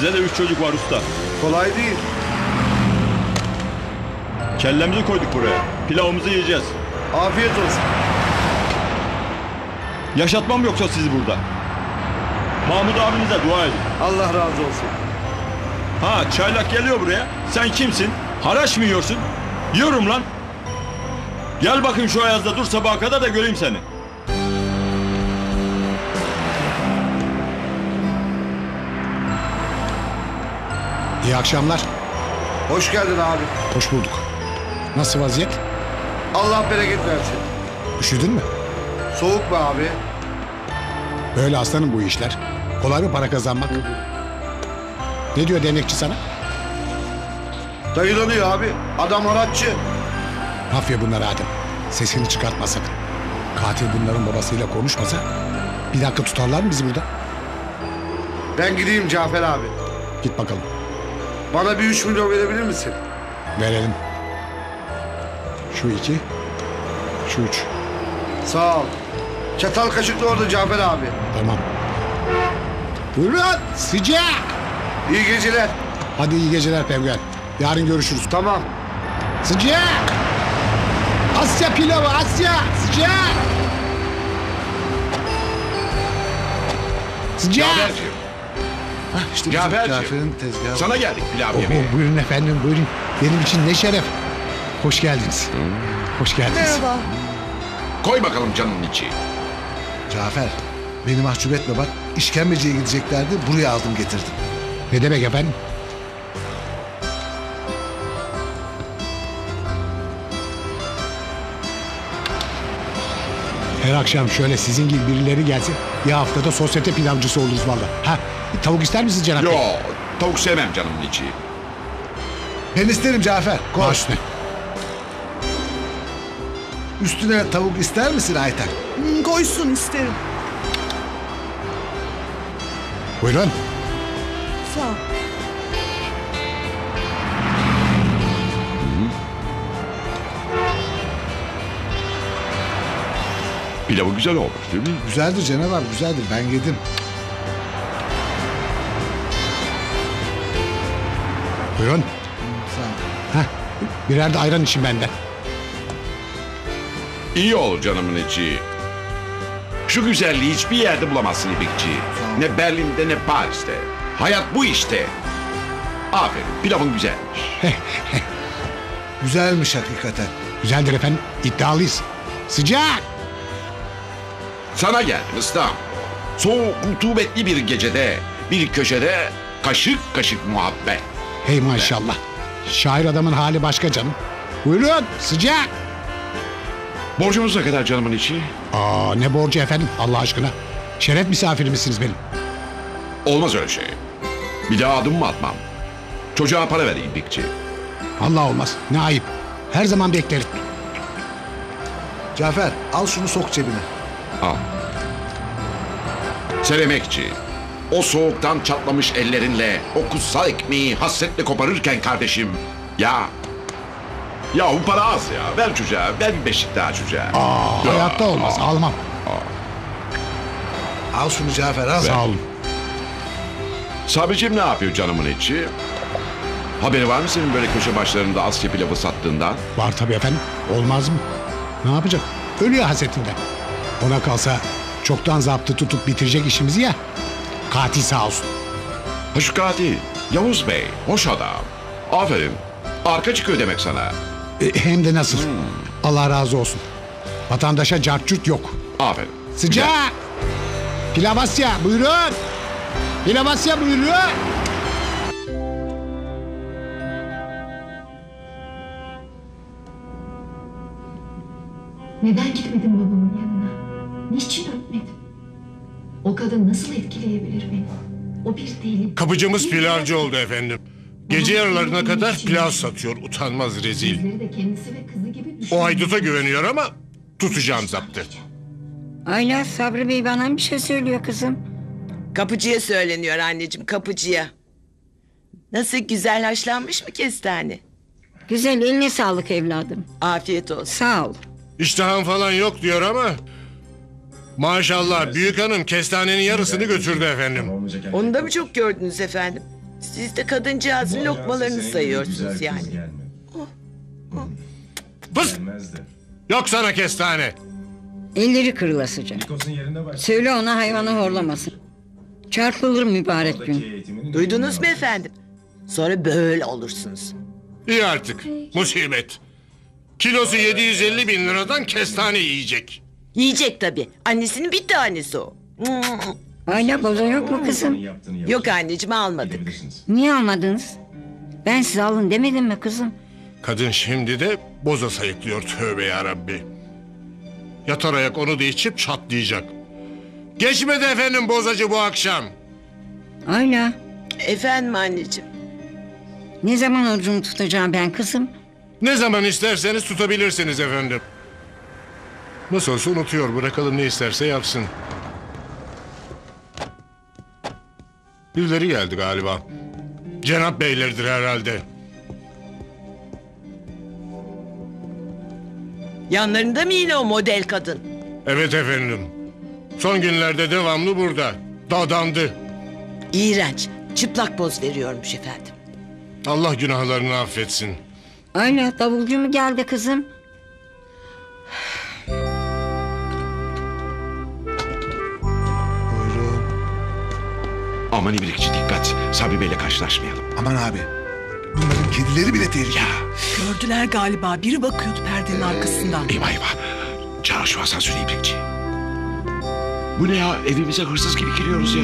Bizde de üç çocuk var usta. Kolay değil. Kellemizi koyduk buraya. Pilavımızı yiyeceğiz. Afiyet olsun. Yaşatmam yoksa sizi burada. Mahmut abinize dua edin. Allah razı olsun. Ha çaylak geliyor buraya. Sen kimsin? Haraç mı yiyorsun? Yiyorum lan. Gel bakayım şu ayazda dur sabaha kadar da göreyim seni. İyi akşamlar. Hoş geldin abi. Hoş bulduk. Nasıl vaziyet? Allah bereket versin. Üşüdün mü? Soğuk mu abi? Böyle aslanım bu işler. Kolay mı para kazanmak? Ne diyor denekçi sana? Dayılanıyor abi. Adam haratçı. Mafya bunlar Adem. Sesini çıkartma sakın. Katil bunların babasıyla konuşmasa bir dakika tutarlar mı bizi burada? Ben gideyim Cafer abi. Git bakalım. Bana bir 3 milyon verebilir misin? Verelim. Şu iki. Şu üç. Sağ ol. Çatal kaşıklı orada Cafer abi. Tamam. Buyurun sıcak. İyi geceler. Hadi iyi geceler Pevgen. Yarın görüşürüz. Tamam. Sıcak. Asya pilavı Asya. Sıcak. Sıcak. Cafer'ciğim İşte Cafer'cim. Cafer'in tezgahı. sana geldik pilav yemeye. Oh, buyurun efendim buyurun. Benim için ne şeref. Hoş geldiniz. Hoş geldiniz. Koy bakalım canının içi. Cafer, beni mahcup etme bak. İşkembeciye gideceklerdi, buraya aldım getirdim. Ne demek efendim? Her akşam şöyle sizin gibi birileri gelsin. Bir haftada sosyete pilavcısı oluruz valla. Ha, tavuk ister misiniz Cenap Yo Bey? tavuk sevmem canımın içi. Ben isterim Cafer. Koy. Baş üstüne. Üstüne tavuk ister misin Ayten? Hmm, koysun isterim. Buyurun. Sağ ol. Pilavı güzel olmuş değil mi? Güzeldir Cenab abi, güzeldir. Ben yedim. Buyurun. Ol. Heh, birer de ayran için benden. İyi olur canımın içi. Şu güzelliği hiçbir yerde bulamazsın İbrikçi. Ne Berlin'de ne Paris'te. Hayat bu işte. Aferin pilavın güzelmiş. Güzelmiş hakikaten. Güzeldir efendim. İddialıyız. Sıcak. Sana geldim ıstam. Soğuk rutubetli bir gecede bir köşede kaşık kaşık muhabbet. Hey maşallah. Şair adamın hali başka canım. Buyurun sıcak. Borcumuz ne kadar canımın içi? Aa ne borcu efendim Allah aşkına. Şeref misafiri misiniz benim? Olmaz öyle şey. Bir daha adım mı atmam? Çocuğa para ver İbrikçi. Allah olmaz. Ne ayıp. Her zaman beklerim. Cafer, al şunu sok cebine. Al. Seremekçi. O soğuktan çatlamış ellerinle o kutsal ekmeği hasretle koparırken kardeşim. Ya. Ya bu para az ya. Ver çocuğa. Ver bir beşik daha çocuğa. Aa, Ya. hayatta olmaz. Almam. Al şunu Cafer, al. Sağ olun. Sabriciğim ne yapıyor canımın içi? Haberi var mı senin böyle köşe başlarında Asya pilavı sattığından? Var tabii efendim. Olmaz mı? Ne yapacak? Ölüyor hasetinden. Ona kalsa çoktan zaptı tutup bitirecek işimizi ya. Katil sağ olsun. Ha şu katil. Yavuz Bey. Hoş adam. Aferin. Arka çıkıyor demek sana. E, hem de nasıl? Allah razı olsun. Vatandaşa cartçurt yok. Aferin. Sıcak. Pilav Asya buyurun. Pilav Asya buyurun. Neden gitmedim babamın yanına? O kadın nasıl etkileyebilir beni? O bir deli. Kapıcımız pilavcı oldu efendim. Gece yarılarına kadar pilav satıyor utanmaz rezil. Bizleri de kendisi ve kızı gibi O hayduta güveniyor ama tutacağım zaptı. Ayla Sabri Bey bana bir şey söylüyor kızım. Kapıcıya söyleniyor anneciğim kapıcıya. Nasıl güzel haşlanmış mı kestane? Güzel eline sağlık evladım. Afiyet olsun. Sağ ol. İştahım falan yok diyor ama Maşallah büyük hanım kestanenin yarısını götürdü efendim. Onu da mı çok gördünüz efendim? Siz de kadıncağızın lokmalarını sayıyorsunuz yani. Pıs! Yok sana kestane. Elleri kırılasıca. Söyle ona hayvanı horlamasın. Çarpılır mübarek gün. Duydunuz mu efendim? Sonra böyle olursunuz. İyi artık. Musibet. Kilosu 750 bin liradan kestane yiyecek. Yiyecek tabii. Annesinin bir tanesi o. Ayla boza yok mu kızım? Yok anneciğim almadık. Niye almadınız? Ben size alın demedim mi kızım? Kadın şimdi de boza sayıklıyor tövbe yarabbi. Yatar ayak onu da içip çatlayacak. Geçmedi efendim bozacı bu akşam. Ayla Efendim anneciğim. ne zaman orucumu tutacağım ben kızım? Ne zaman isterseniz tutabilirsiniz efendim. Nasıl olsa unutuyor bırakalım ne isterse yapsın. Birileri geldi galiba. Cenap beylerdir herhalde. Yanlarında mı yine o model kadın? Evet efendim. Son günlerde devamlı burada. Dadandı. İğrenç. Çıplak poz veriyormuş efendim. Allah günahlarını affetsin. Ayla davulcu mu geldi kızım? Aman ibrikçi dikkat. Sabri Bey'le karşılaşmayalım. Aman abi. Bunların kedileri bile tehlikeli. Gördüler galiba. Biri bakıyordu perdenin arkasından. Eyvah eyvah. Çağır şu asansörü ibrikçi. Bu ne ya? Evimize hırsız gibi giriyoruz ya.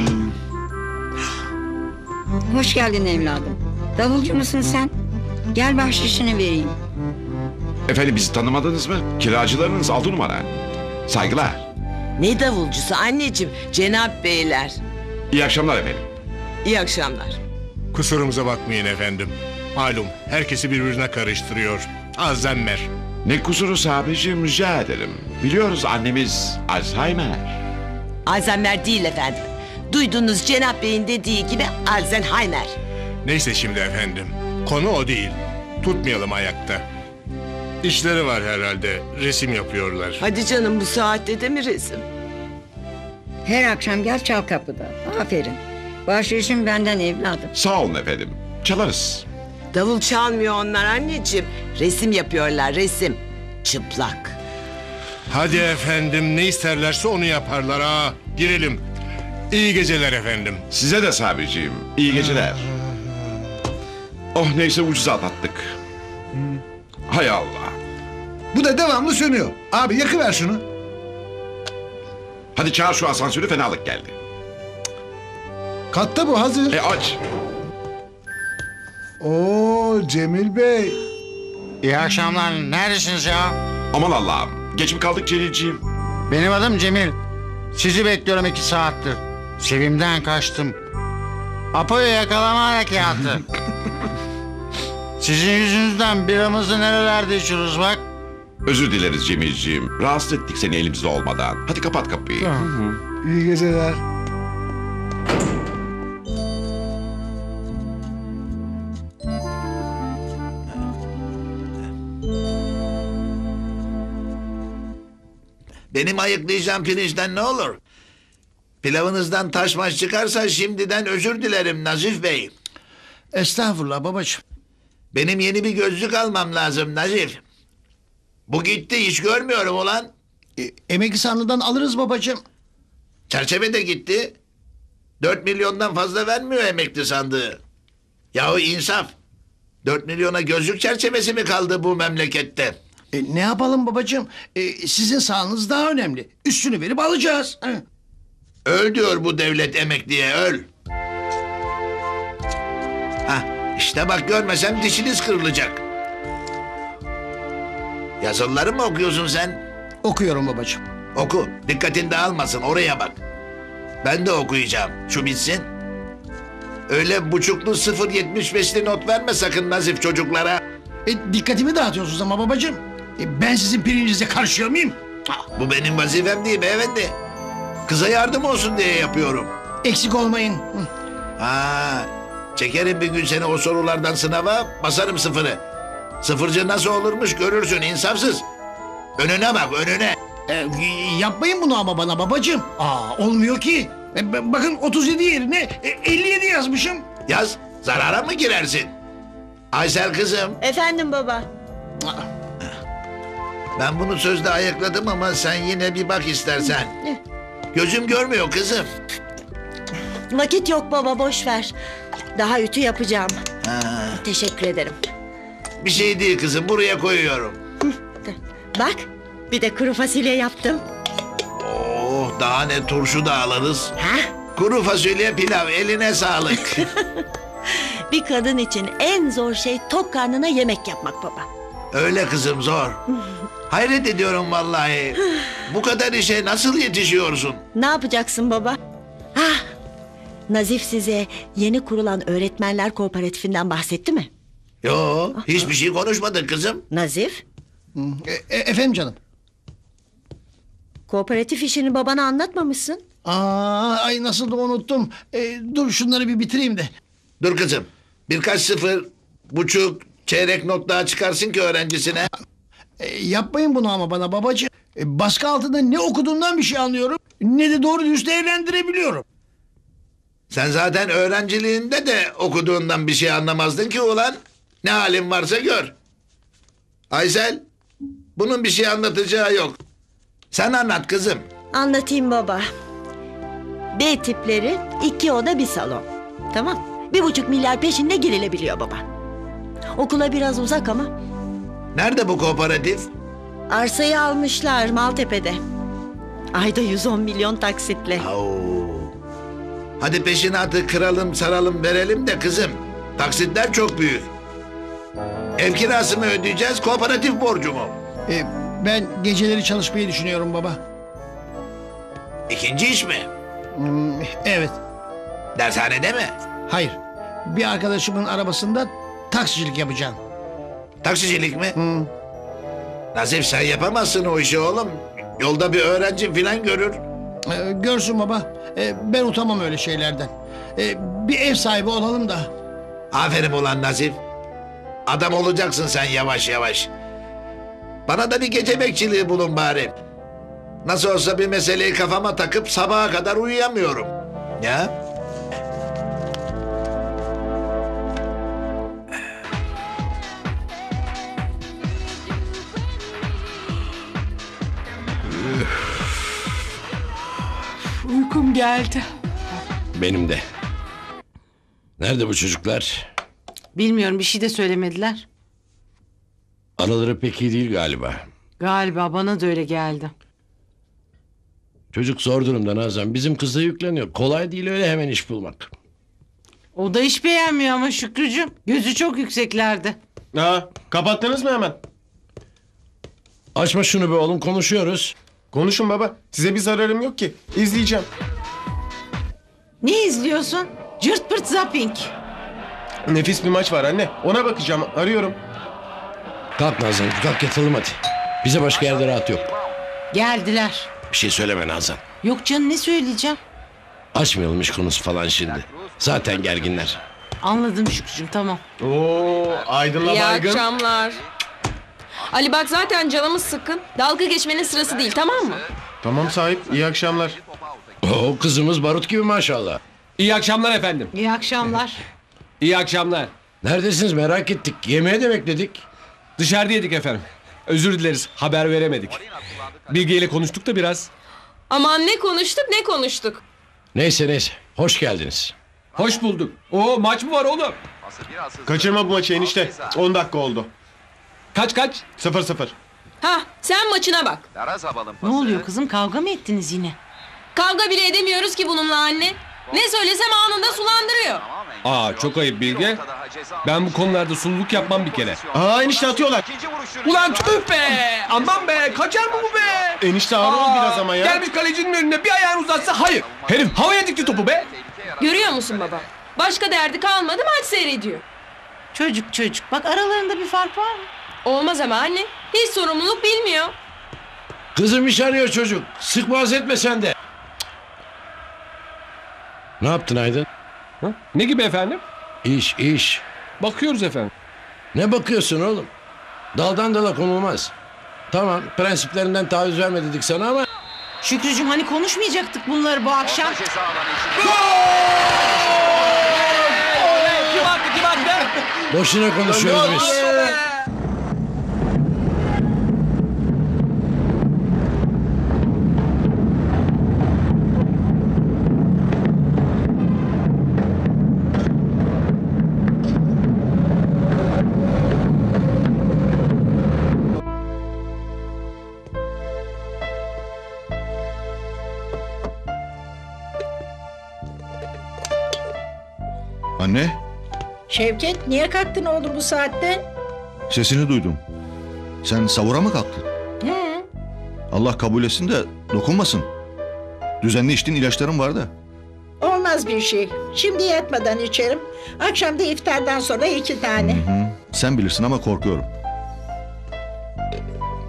Hoş geldin evladım. Davulcu musun sen? Gel bahşişini vereyim. Efendim bizi tanımadınız mı? Kiracılarınız altı numara. Saygılar. Ne davulcusu anneciğim? Cenap beyler. İyi akşamlar efendim. İyi akşamlar. Kusurumuza bakmayın efendim. Malum herkesi birbirine karıştırıyor. Azemmer. Ne kusuru sabicim rica ederim. Biliyoruz annemiz Alzheimer. Alzheimer değil efendim. Duyduğunuz Cenap Bey'in dediği gibi Alzheimer. Neyse şimdi efendim. Konu o değil. Tutmayalım ayakta. İşleri var herhalde. Resim yapıyorlar. Hadi canım bu saatte de mi resim? Her akşam gel çal kapıda. Aferin. Bahşişim benden evladım. Sağ olun efendim. Çalarız. Davul çalmıyor onlar anneciğim. Resim yapıyorlar resim. Çıplak. Hadi efendim ne isterlerse onu yaparlar ha. Girelim. İyi geceler efendim. Size de sabicim. İyi geceler. Oh neyse ucuz atlattık. Hay Allah. Bu da devamlı sönüyor. Abi yakıver şunu. Hadi çağır şu asansörü fenalık geldi. Katta bu hazır. E aç. Oo Cemil Bey. İyi akşamlar. Neredesiniz ya? Aman Allah'ım. Geç mi kaldık Celilciğim? Benim adım Cemil. Sizi bekliyorum iki saattir. Sevimden kaçtım. Apo'yu yakalama harekatı. Sizin yüzünüzden biramızı nerelerde içiyoruz bak. Özür dileriz Cemilciğim. Rahatsız ettik seni elimizde olmadan. Hadi kapat kapıyı. İyi geceler. Benim ayıklayacağım pirinçten ne olur? Pilavınızdan taş maş çıkarsa şimdiden özür dilerim Nazif Bey. Estağfurullah babacığım. Benim yeni bir gözlük almam lazım Nazif. Bu gitti hiç görmüyorum ulan. E, emekli sandıdan alırız babacığım. Çerçeve de gitti. Dört milyondan fazla vermiyor emekli sandığı. Yahu insaf. Dört milyona gözlük çerçevesi mi kaldı bu memlekette? E, ne yapalım babacığım? E, sizin sağlığınız daha önemli. Üstünü verip alacağız. Hı. Öl diyor bu devlet emekliye öl. Hah işte bak görmesem dişiniz kırılacak. Yazıları mı okuyorsun sen? Okuyorum babacığım. Oku. Dikkatin dağılmasın oraya bak. Ben de okuyacağım. Şu bitsin. Öyle buçuklu 0.75'li not verme sakın Nazif çocuklara. E, dikkatimi dağıtıyorsunuz ama babacığım. E, ben sizin pirincinize karışıyor muyum? Bu benim vazifem değil beyefendi. Kıza yardım olsun diye yapıyorum. Eksik olmayın. Hı. Ha, çekerim bir gün seni o sorulardan sınava basarım sıfırı. Sıfırcı nasıl olurmuş görürsün insafsız. Önüne bak önüne. E, yapmayın bunu ama bana babacığım. Aa, olmuyor ki. E, bakın 37 yerine e, 57 yazmışım. Yaz zarara mı girersin? Aysel kızım Efendim baba. ben bunu sözde ayakladım ama sen yine bir bak istersen. Gözüm görmüyor kızım. Vakit yok baba boş ver. Daha ütü yapacağım. Ha, Teşekkür ederim. Bir şey değil kızım buraya koyuyorum. Bak bir de kuru fasulye yaptım. Oh daha ne turşu da alırız. Ha? Kuru fasulye pilav eline sağlık. Bir kadın için en zor şey tok karnına yemek yapmak baba. Öyle kızım zor. Hayret ediyorum vallahi. Bu kadar işe nasıl yetişiyorsun? Ne yapacaksın baba? Ah, Nazif size yeni kurulan öğretmenler kooperatifinden bahsetti mi? Yo hiçbir şey konuşmadın kızım. Nazif, E, e, efendim canım. kooperatif işini babana anlatmamışsın. Aa, ay nasıl da unuttum. E, dur şunları bir bitireyim de. Dur kızım. Birkaç sıfır, buçuk, çeyrek not daha çıkarsın ki öğrencisine. E, yapmayın bunu ama bana babacığım. E, baskı altında ne okuduğumdan bir şey anlıyorum. Ne de doğru düz değerlendirebiliyorum. Sen zaten öğrenciliğinde de okuduğundan bir şey anlamazdın ki ulan. Ne halin varsa gör. Aysel, bunun bir şey anlatacağı yok. Sen anlat kızım. Anlatayım baba. B tipleri iki oda bir salon. Tamam. Bir buçuk milyar peşinde girilebiliyor baba. Okula biraz uzak ama Nerede bu kooperatif? arsayı almışlar Maltepe'de. Ayda 110 milyon taksitle. Au. Hadi peşinatı kıralım, saralım, verelim de kızım. Taksitler çok büyük. Ev kirası mı ödeyeceğiz, kooperatif borcu mu? E, ben geceleri çalışmayı düşünüyorum baba. İkinci iş mi? Hmm, evet. Dershanede mi? Hayır. Bir arkadaşımın arabasında taksicilik yapacağım. Taksicilik mi? Hı. Nazif sen yapamazsın o işi oğlum. Yolda bir öğrenci filan görür. E, görsün baba. E, ben utanmam öyle şeylerden. E, bir ev sahibi olalım da. Aferin ulan Nazif. Adam olacaksın sen yavaş yavaş. Bana da bir gece bekçiliği bulun bari. Nasıl olsa bir meseleyi kafama takıp sabaha kadar uyuyamıyorum. Ya? Uykum geldi. Benim de. Nerede bu çocuklar? Bilmiyorum bir şey de söylemediler. Anaları pek iyi değil galiba. Galiba bana da öyle geldi. Çocuk zor durumda Nazan. Bizim kız da yükleniyor. Kolay değil öyle hemen iş bulmak. O da hiç beğenmiyor ama Şükrücüğüm. Gözü çok yükseklerde. Ha, kapattınız mı hemen? Açma şunu be oğlum konuşuyoruz. Konuşun baba. Size bir zararım yok ki. İzleyeceğim. Ne izliyorsun? Cırt pırt zapping. Nefis bir maç var anne. Ona bakacağım. Arıyorum. Kalk Nazan kalk yatalım hadi. Bize başka yerde rahat yok. Geldiler. Bir şey söyleme Nazan. Yok canım ne söyleyeceğim? Açmayalım iş konusu falan şimdi. Zaten gerginler. Anladım Şükrücüğüm tamam. Oo, Aydın'la İyi baygın. akşamlar. Ali bak zaten canımız sıkın. Dalga geçmenin sırası değil tamam mı? Tamam sahip. İyi akşamlar. Oo kızımız barut gibi maşallah. İyi akşamlar efendim. İyi akşamlar. İyi akşamlar. Neredesiniz merak ettik. Yemeğe de bekledik. Dışarıdaydık efendim. Özür dileriz haber veremedik. Bilge ile konuştuk da biraz. Aman ne konuştuk ne konuştuk. Neyse neyse. Hoş geldiniz. Hoş bulduk. Oo maç mı var oğlum? Kaçırma bu maçı enişte. 10 dakika oldu. Kaç kaç? 0-0. Ha sen maçına bak. Ne oluyor kızım kavga mı ettiniz yine? Kavga bile edemiyoruz ki bununla anne. Ne söylesem anında sulandırıyor. Aa çok ayıp Bilge. Ben bu konularda sululuk yapmam bir kere. Aa enişte atıyorlar. Ulan tüh be! Aman be! Kaçar mı bu be? Enişte ağır ol biraz ama ya. Gelmiş kalecinin önüne bir ayağını uzatsa hayır. Herif havaya dikti topu be. Görüyor musun baba? Başka derdi kalmadı maç seyrediyor. Çocuk çocuk bak aralarında bir fark var mı? Olmaz ama anne. Hiç sorumluluk bilmiyor. Kızım iş arıyor çocuk. Sık boğaz etme sen de. Ne yaptın Aydın? Ha? Ne gibi efendim? İş iş. Bakıyoruz efendim. Ne bakıyorsun oğlum? Daldan dala konulmaz. Tamam prensiplerinden taviz verme dedik sana ama... Şükrücüğüm hani konuşmayacaktık bunları bu akşam. Boşuna konuşuyoruz biz. Anne, Şevket niye kalktın oğlum bu saatte? sesini duydum. Sen savura mı kalktın? He. Allah kabul etsin de dokunmasın. Düzenli içtiğin ilaçların var da. Olmaz bir şey. Şimdi yatmadan içerim. Akşam da iftardan sonra iki tane. Hı, sen bilirsin ama korkuyorum.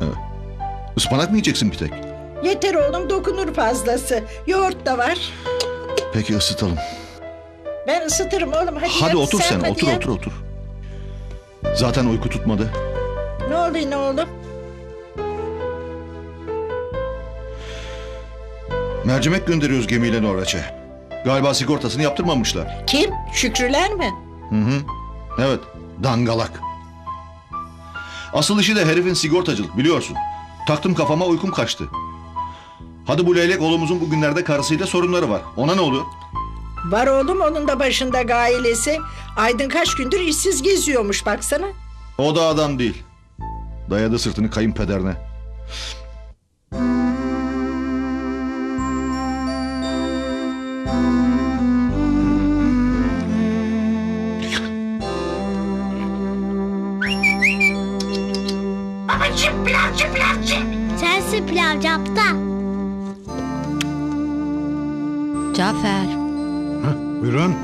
Evet. Ispanak mı yiyeceksin bir tek? Yeter oğlum dokunur fazlası. Yoğurt da var. Peki ısıtalım. Ben ısıtırım oğlum. Hadi, Hadi yat, otur sen, hadi otur yat. otur otur. Zaten uyku tutmadı. Ne oluyor ne oğlum? Mercimek gönderiyoruz gemiyle Norveç'e. Galiba sigortasını yaptırmamışlar. Kim? Şükrüler mi? Hı hı. Evet, dangalak. Asıl işi de herifin sigortacılık biliyorsun. Taktım kafama uykum kaçtı. Hadi bu leylek oğlumuzun bugünlerde karısıyla sorunları var. Ona ne oluyor? Var oğlum onun da başında gailesi. Aydın kaç gündür işsiz geziyormuş baksana. O da adam değil. Dayadı sırtını kayınpederine. Babacım pilavcı pilavcı. Sensin pilavcı aptal. Cafer. Buyurun.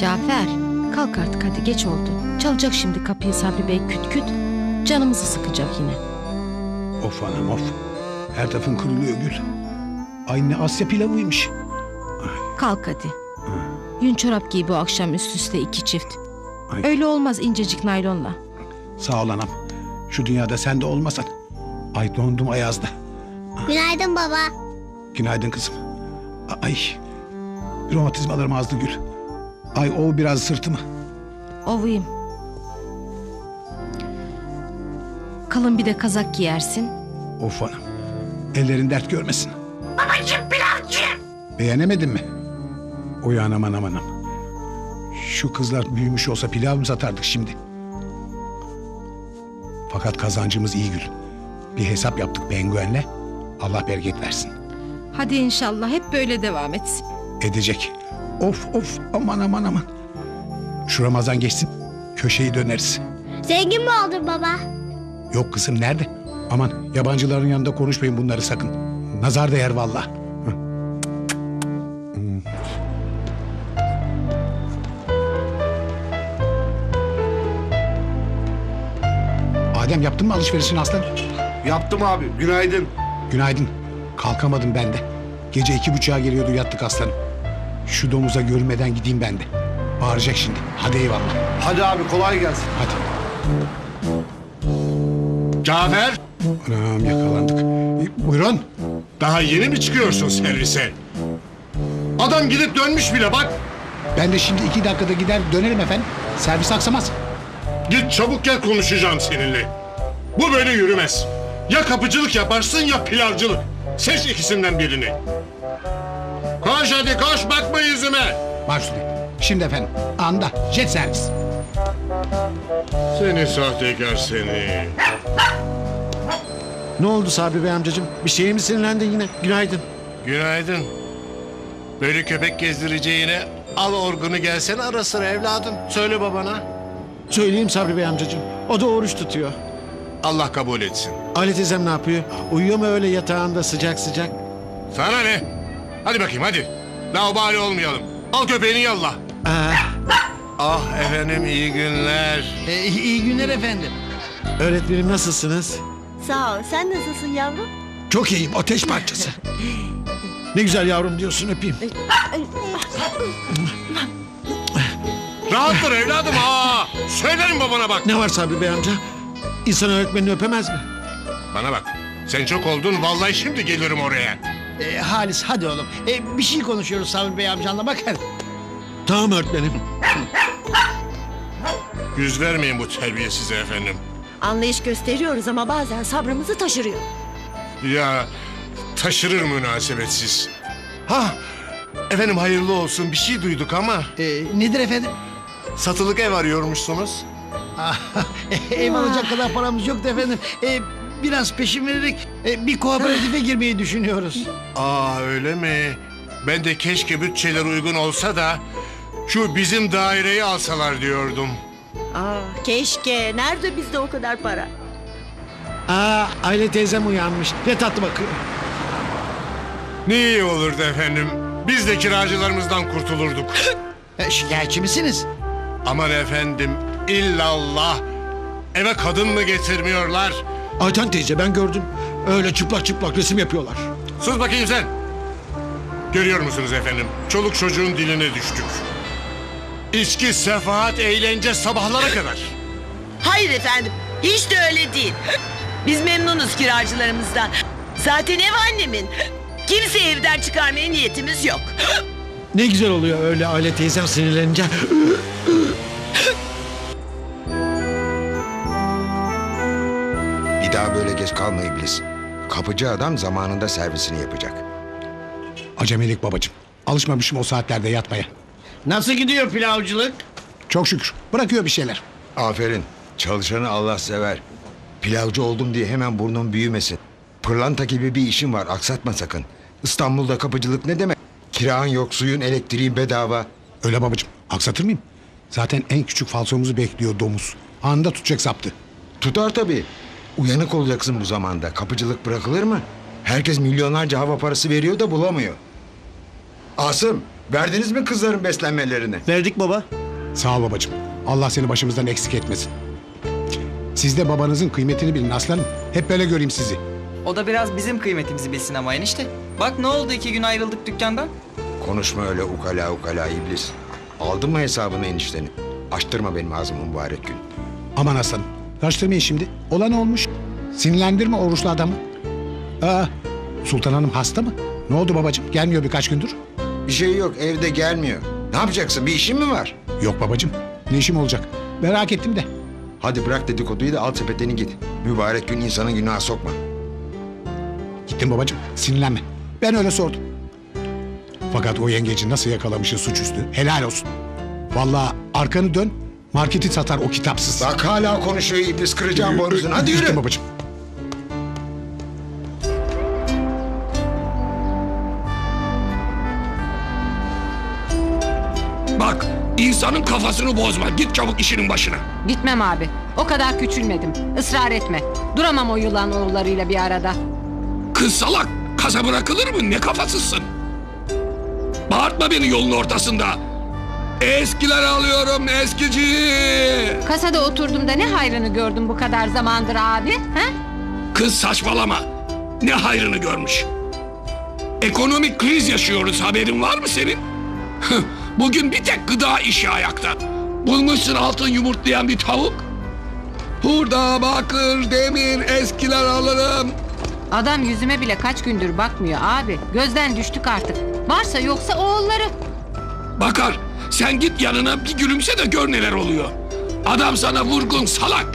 Cafer. Kalk artık hadi geç oldu. Çalacak şimdi kapıyı Sabri Bey küt küt. Canımızı sıkacak yine. Of anam of. Her tarafın kırılıyor Gül. Ay ne Asya pilavıymış. Kalk hadi. Yün çorap giy bu akşam üst üste iki çift. Öyle olmaz incecik naylonla. Sağ ol anam. Şu dünyada sen de olmasan. Ay dondum ayazda. Günaydın baba. Günaydın kızım. Ay. Romatizmalarım azdı Gül. Ay o biraz sırtımı. Ovuyum. Kalın bir de kazak giyersin. Of anam. Ellerin dert görmesin. Babacım pilavcı. Beğenemedin mi? Oy anam anam anam. Şu kızlar büyümüş olsa pilav mı satardık şimdi? Fakat kazancımız iyi Gül. Bir hesap yaptık penguenle. Allah bereket versin. Hadi inşallah hep böyle devam etsin. Edecek. Of of aman aman aman. Şu Ramazan geçsin. Köşeyi döneriz. Zengin mi oldun baba? Yok kızım nerede? Aman yabancıların yanında konuşmayın bunları sakın. Nazar değer. Hmm. Adem yaptın mı alışverişini aslan? Yaptım abi. Günaydın. Günaydın. Kalkamadım ben de. Gece iki buçuğa geliyordu yattık aslanım. Şu domuza görmeden gideyim ben de. Bağıracak şimdi. Hadi eyvallah. Hadi abi kolay gelsin. Hadi. Cafer. Anam yakalandık. E, buyurun. Daha yeni mi çıkıyorsun servise? Adam gidip dönmüş bile bak. Ben de şimdi iki dakikada gider dönerim efendim. Servis aksamaz. Git çabuk gel konuşacağım seninle. Bu böyle yürümez. Ya kapıcılık yaparsın ya pilavcılık. Seç ikisinden birini. Koş hadi koş bakma yüzüme. Baş üstüne. Şimdi efendim. Anda. Jet servis. Seni sahtekar seni. Ne oldu Sabri Bey amcacığım? Bir şeye mi sinirlendin yine? Günaydın. Günaydın. Böyle köpek gezdireceğine al orgunu gelsene ara sıra evladım. Söyle babana. Söyleyeyim Sabri Bey amcacığım. O da oruç tutuyor. Allah kabul etsin. Ali teyzem ne yapıyor? Uyuyor mu öyle yatağında sıcak sıcak? Sana ne? Hadi bakayım hadi. Laubali olmayalım. Al köpeğini yallah. Ah efendim iyi günler. iyi günler efendim. Öğretmenim nasılsınız? Sağ ol. Sen nasılsın yavrum? Çok iyiyim ateş parçası. ne güzel yavrum diyorsun öpeyim. Rahat dur evladım. Aa, söylerim babana bak. Ne var Sabri Bey amca? İnsan öğretmenini öpemez mi? Bana bak. Sen çok oldun. Vallahi şimdi gelirim oraya. E, Halis hadi oğlum. E, bir şey konuşuyoruz Sabri Bey amcanla bak hadi. Tamam öğretmenim. Yüz vermeyin bu terbiyesize efendim. Anlayış gösteriyoruz ama bazen sabrımızı taşırıyor. Ya taşırır münasebetsiz. Ha efendim hayırlı olsun bir şey duyduk ama. E, nedir efendim? Satılık ev arıyormuşsunuz. Ev alacak kadar paramız yok da efendim. E, biraz peşin vererek e, bir kooperatife girmeyi düşünüyoruz. Aa öyle mi? Ben de keşke bütçeler uygun olsa da şu bizim daireyi alsalar diyordum. Aa, keşke. Nerede bizde o kadar para? Aa, Aile teyzem uyanmış. Ne tatlı bakıyor. Ne iyi olurdu efendim. Biz de kiracılarımızdan kurtulurduk. E, şikayetçi misiniz? Aman efendim illallah. Eve kadın mı getirmiyorlar? Ayten teyze ben gördüm. Öyle çıplak çıplak resim yapıyorlar. Sus bakayım sen. Görüyor musunuz efendim? Çoluk çocuğun diline düştük. İçki, sefahat, eğlence sabahlara kadar. Hayır efendim. Hiç de öyle değil. Biz memnunuz kiracılarımızdan. Zaten ev annemin. Kimseyi evden çıkarmaya niyetimiz yok. Ne güzel oluyor öyle aile teyzem sinirlenince. Daha böyle geç kalma iblis. Kapıcı adam zamanında servisini yapacak. Acemilik babacığım. Alışmamışım o saatlerde yatmaya. Nasıl gidiyor pilavcılık? Çok şükür. Bırakıyor bir şeyler. Aferin. Çalışanı Allah sever. Pilavcı oldum diye hemen burnun büyümesin. Pırlanta gibi bir işin var aksatma sakın. İstanbul'da kapıcılık ne demek? Kiran yok, suyun, elektriğin bedava. Öyle babacığım. Aksatır mıyım? Zaten en küçük falsomuzu bekliyor domuz. Anında tutacak saptı. Tutar tabii. Uyanık olacaksın bu zamanda. Kapıcılık bırakılır mı? Herkes milyonlarca hava parası veriyor da bulamıyor. Asım, verdiniz mi kızların beslenmelerini? Verdik baba. Sağ ol babacığım. Allah seni başımızdan eksik etmesin. Siz de babanızın kıymetini bilin aslanım. Hep böyle göreyim sizi. O da biraz bizim kıymetimizi bilsin ama enişte. Bak ne oldu iki gün ayrıldık dükkandan. Konuşma öyle ukala ukala iblis. Aldın mı hesabını enişteni? Açtırma benim ağzımı mübarek gün. Aman aslanım. Karıştırmayın şimdi. Olan olmuş. Sinirlendirme oruçlu adamı. Aa, Sultan Hanım hasta mı? Ne oldu babacığım? Gelmiyor birkaç gündür. Bir şey yok evde gelmiyor. Ne yapacaksın bir işin mi var? Yok babacığım. Ne işim olacak? Merak ettim de. Hadi bırak dedikoduyu da al sepetini git. Mübarek gün insanın günaha sokma. Gittim babacığım. Sinirlenme. Ben öyle sordum. Fakat o yengeci nasıl yakalamışsın suçüstü? Helal olsun. Vallahi arkanı dön. Marketi satar o kitapsız. Bak hala konuşuyor iblis kıracağım boynuzunu. Hadi yürü. Gittim babacığım. Bak insanın kafasını bozma. Git çabuk işinin başına. Gitmem abi. O kadar küçülmedim. Israr etme. Duramam o yılan oğullarıyla bir arada. Kız salak. Kaza bırakılır mı? Ne kafasızsın? Bağırtma beni yolun ortasında. Eskiler alıyorum eskici. Kasada oturdum da ne hayrını gördüm bu kadar zamandır abi? He? Kız saçmalama. Ne hayrını görmüş. Ekonomik kriz yaşıyoruz haberin var mı senin? Bugün bir tek gıda işi ayakta. Bulmuşsun altın yumurtlayan bir tavuk. Hurda, bakır, demir, eskiler alırım. Adam yüzüme bile kaç gündür bakmıyor abi. Gözden düştük artık. Varsa yoksa oğulları. Bakar, sen git yanına bir gülümse de gör neler oluyor. Adam sana vurgun salak.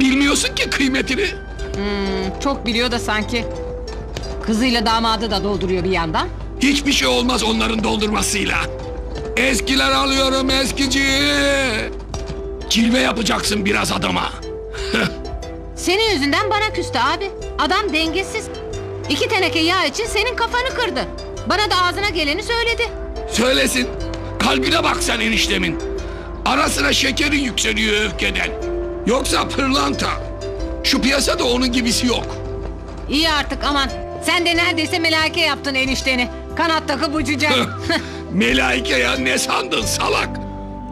Bilmiyorsun ki kıymetini. Hmm, çok biliyor da sanki. Kızıyla damadı da dolduruyor bir yandan. Hiçbir şey olmaz onların doldurmasıyla. Eskiler alıyorum eskici. Cilve yapacaksın biraz adama. Senin yüzünden bana küstü abi. Adam dengesiz. İki teneke yağ için senin kafanı kırdı. Bana da ağzına geleni söyledi. Söylesin. Kalbine bak sen eniştemin. Arasına şekerin yükseliyor öfkeden. Yoksa pırlanta. Şu piyasada onun gibisi yok. İyi artık aman. Sen de neredeyse melaike yaptın enişteni. Kanat takıp uçacak. Melaike ya ne sandın salak?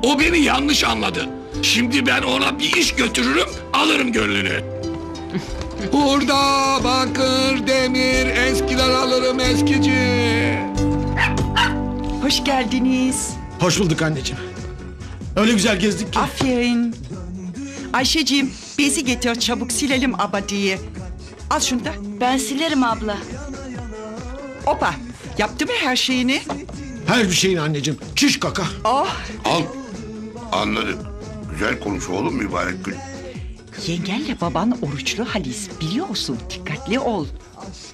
O beni yanlış anladı. Şimdi ben ona bir iş götürürüm, alırım gönlünü. Hurda, bakır, demir, eskiler alırım eskici. Hoş geldiniz. Hoş bulduk anneciğim. Öyle güzel gezdik ki. Aferin. Ayşeciğim bezi getir çabuk silelim abadiyi. Al şunu da. Ben silerim abla. Opa yaptı mı her şeyini? Her bir şeyin anneciğim. Çiş kaka. Oh Al. Anladım. Güzel konuş oğlum mübarek gün. yengenle baban oruçlu Halis biliyorsun dikkatli ol.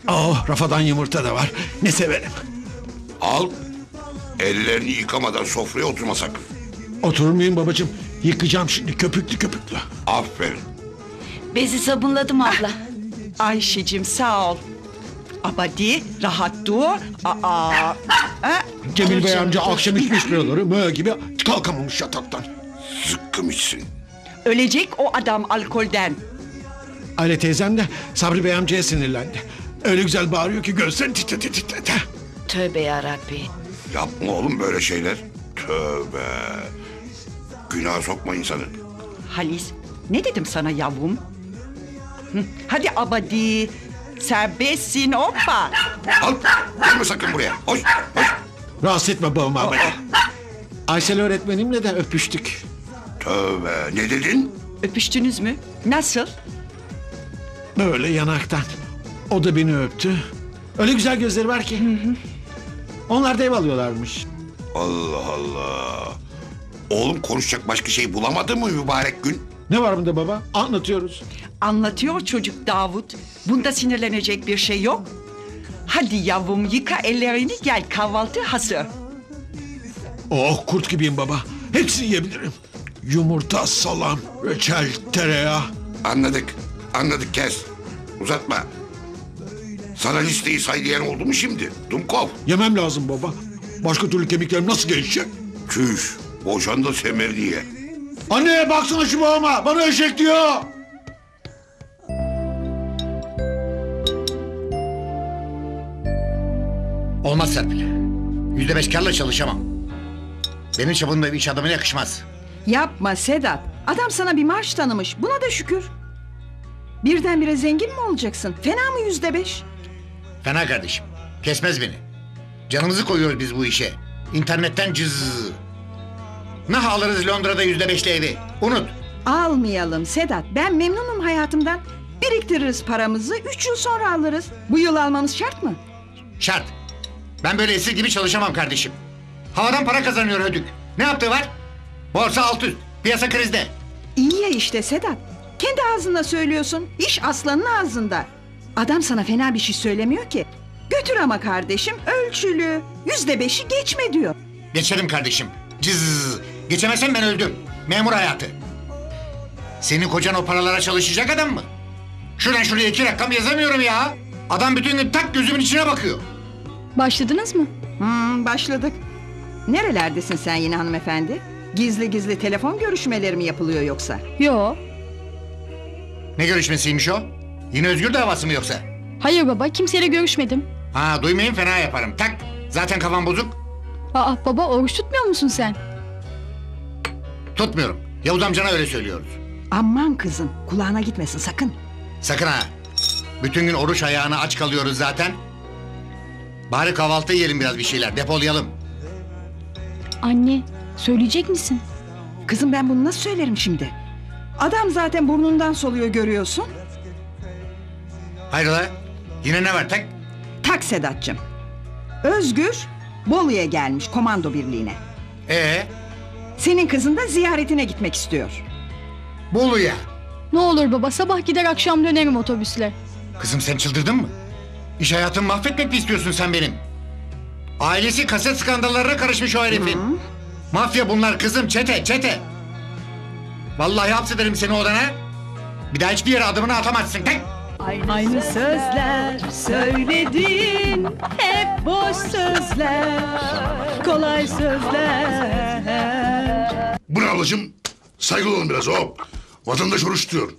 Oh rafadan yumurta da var. Ne severim. Al. Ellerini yıkamadan sofraya oturma sakın. Oturur muyum babacığım? Yıkayacağım şimdi köpüklü köpüklü. Aferin. Bezi sabunladım abla. Ayşeciğim sağ ol. Abadi rahat dur. Aa. Ha? Cemil Bey amca akşam içmiş biraları mö gibi kalkamamış yataktan. Zıkkım içsin. Ölecek o adam alkolden. Ale teyzem de Sabri Bey amcaya sinirlendi. Öyle güzel bağırıyor ki gözleri titrete titrete. Tövbe yarabbi. Yapma oğlum böyle şeyler. Tövbe. Günah sokma insanı. Halis ne dedim sana yavrum? Hı, Hadi abadi. Serbestsin hoppa. Al. Gelme sakın buraya. Hoş. Hoş. Rahatsız etme babamı abla. Aysel öğretmenimle de öpüştük. Tövbe. Ne dedin? Öpüştünüz mü? Nasıl? Böyle yanaktan. O da beni öptü. Öyle güzel gözleri var ki. Onlar da ev alıyorlarmış. Allah Allah. Oğlum konuşacak başka şey bulamadın mı mübarek gün? Ne var bunda baba? Anlatıyoruz. Anlatıyor çocuk Davut. Bunda sinirlenecek bir şey yok. Hadi yavrum yıka ellerini gel kahvaltı hazır. Oh kurt gibiyim baba. Hepsini yiyebilirim. Yumurta, salam, reçel, tereyağı. Anladık. Anladık kes. Uzatma. Sana listeyi say diyen oldu mu şimdi? Dumkov. Yemem lazım baba. Başka türlü kemiklerim nasıl gelişecek? Çüş. Boşan da semer diye. Anne baksana şu babama. Bana eşek diyor. Olmaz Serpil. Yüzde beş karla çalışamam. Benim çapımda bir iş adamına yakışmaz. Yapma Sedat. Adam sana bir maaş tanımış. Buna da şükür. Birdenbire zengin mi olacaksın? Fena mı yüzde beş? Fena kardeşim. Kesmez beni. Canımızı koyuyoruz biz bu işe. İnternetten cız. Ne alırız Londra'da yüzde beşli evi. Unut. Almayalım Sedat. Ben memnunum hayatımdan. Biriktiririz paramızı. Üç yıl sonra alırız. Bu yıl almamız şart mı? Şart. Ben böyle esir gibi çalışamam kardeşim. Havadan para kazanıyor ödük. Ne yaptığı var? Borsa alt üst. Piyasa krizde. İyi ya işte Sedat. Kendi ağzında söylüyorsun. İş aslanın ağzında. Adam sana fena bir şey söylemiyor ki. Götür ama kardeşim ölçülü. Yüzde beşi geçme diyor. Geçerim kardeşim. Cız. Geçemezsem ben öldüm. Memur hayatı. Senin kocan o paralara çalışacak adam mı? Şuradan şuraya iki rakam yazamıyorum ya. Adam bütün gün tak gözümün içine bakıyor. Başladınız mı? Hmm, başladık. Nerelerdesin sen yine hanımefendi? Gizli gizli telefon görüşmeleri mi yapılıyor yoksa? Yo. Ne görüşmesiymiş o? Yine özgür davası mı yoksa? Hayır baba kimseyle görüşmedim. Ha duymayın fena yaparım. Tak. Zaten kafam bozuk. Aa baba oruç tutmuyor musun sen? Tutmuyorum. Yavuz amcana öyle söylüyoruz. Aman kızım kulağına gitmesin sakın. Sakın ha. Bütün gün oruç ayağına aç kalıyoruz zaten. Bari kahvaltı yiyelim biraz bir şeyler. Depolayalım. Anne söyleyecek misin? Kızım ben bunu nasıl söylerim şimdi? Adam zaten burnundan soluyor görüyorsun. Hayrola? Yine ne var tak? Tak Sedat'cığım. Özgür Bolu'ya gelmiş komando birliğine. Ee, Senin kızın da ziyaretine gitmek istiyor. Bolu'ya. Ne olur baba sabah gider akşam dönerim otobüsle. Kızım sen çıldırdın mı? İş hayatımı mahvetmek mi istiyorsun sen benim? Ailesi kaset skandallarına karışmış o herifin. Mafya bunlar kızım çete çete. Vallahi hapsederim seni odana. Bir daha hiçbir yere adımını atamazsın. Tek. Aynı sözler söyledin Hep boş sözler Kolay sözler Bu ne ablacığım? Saygılı olun biraz hop. Vatandaş oruç tutuyor.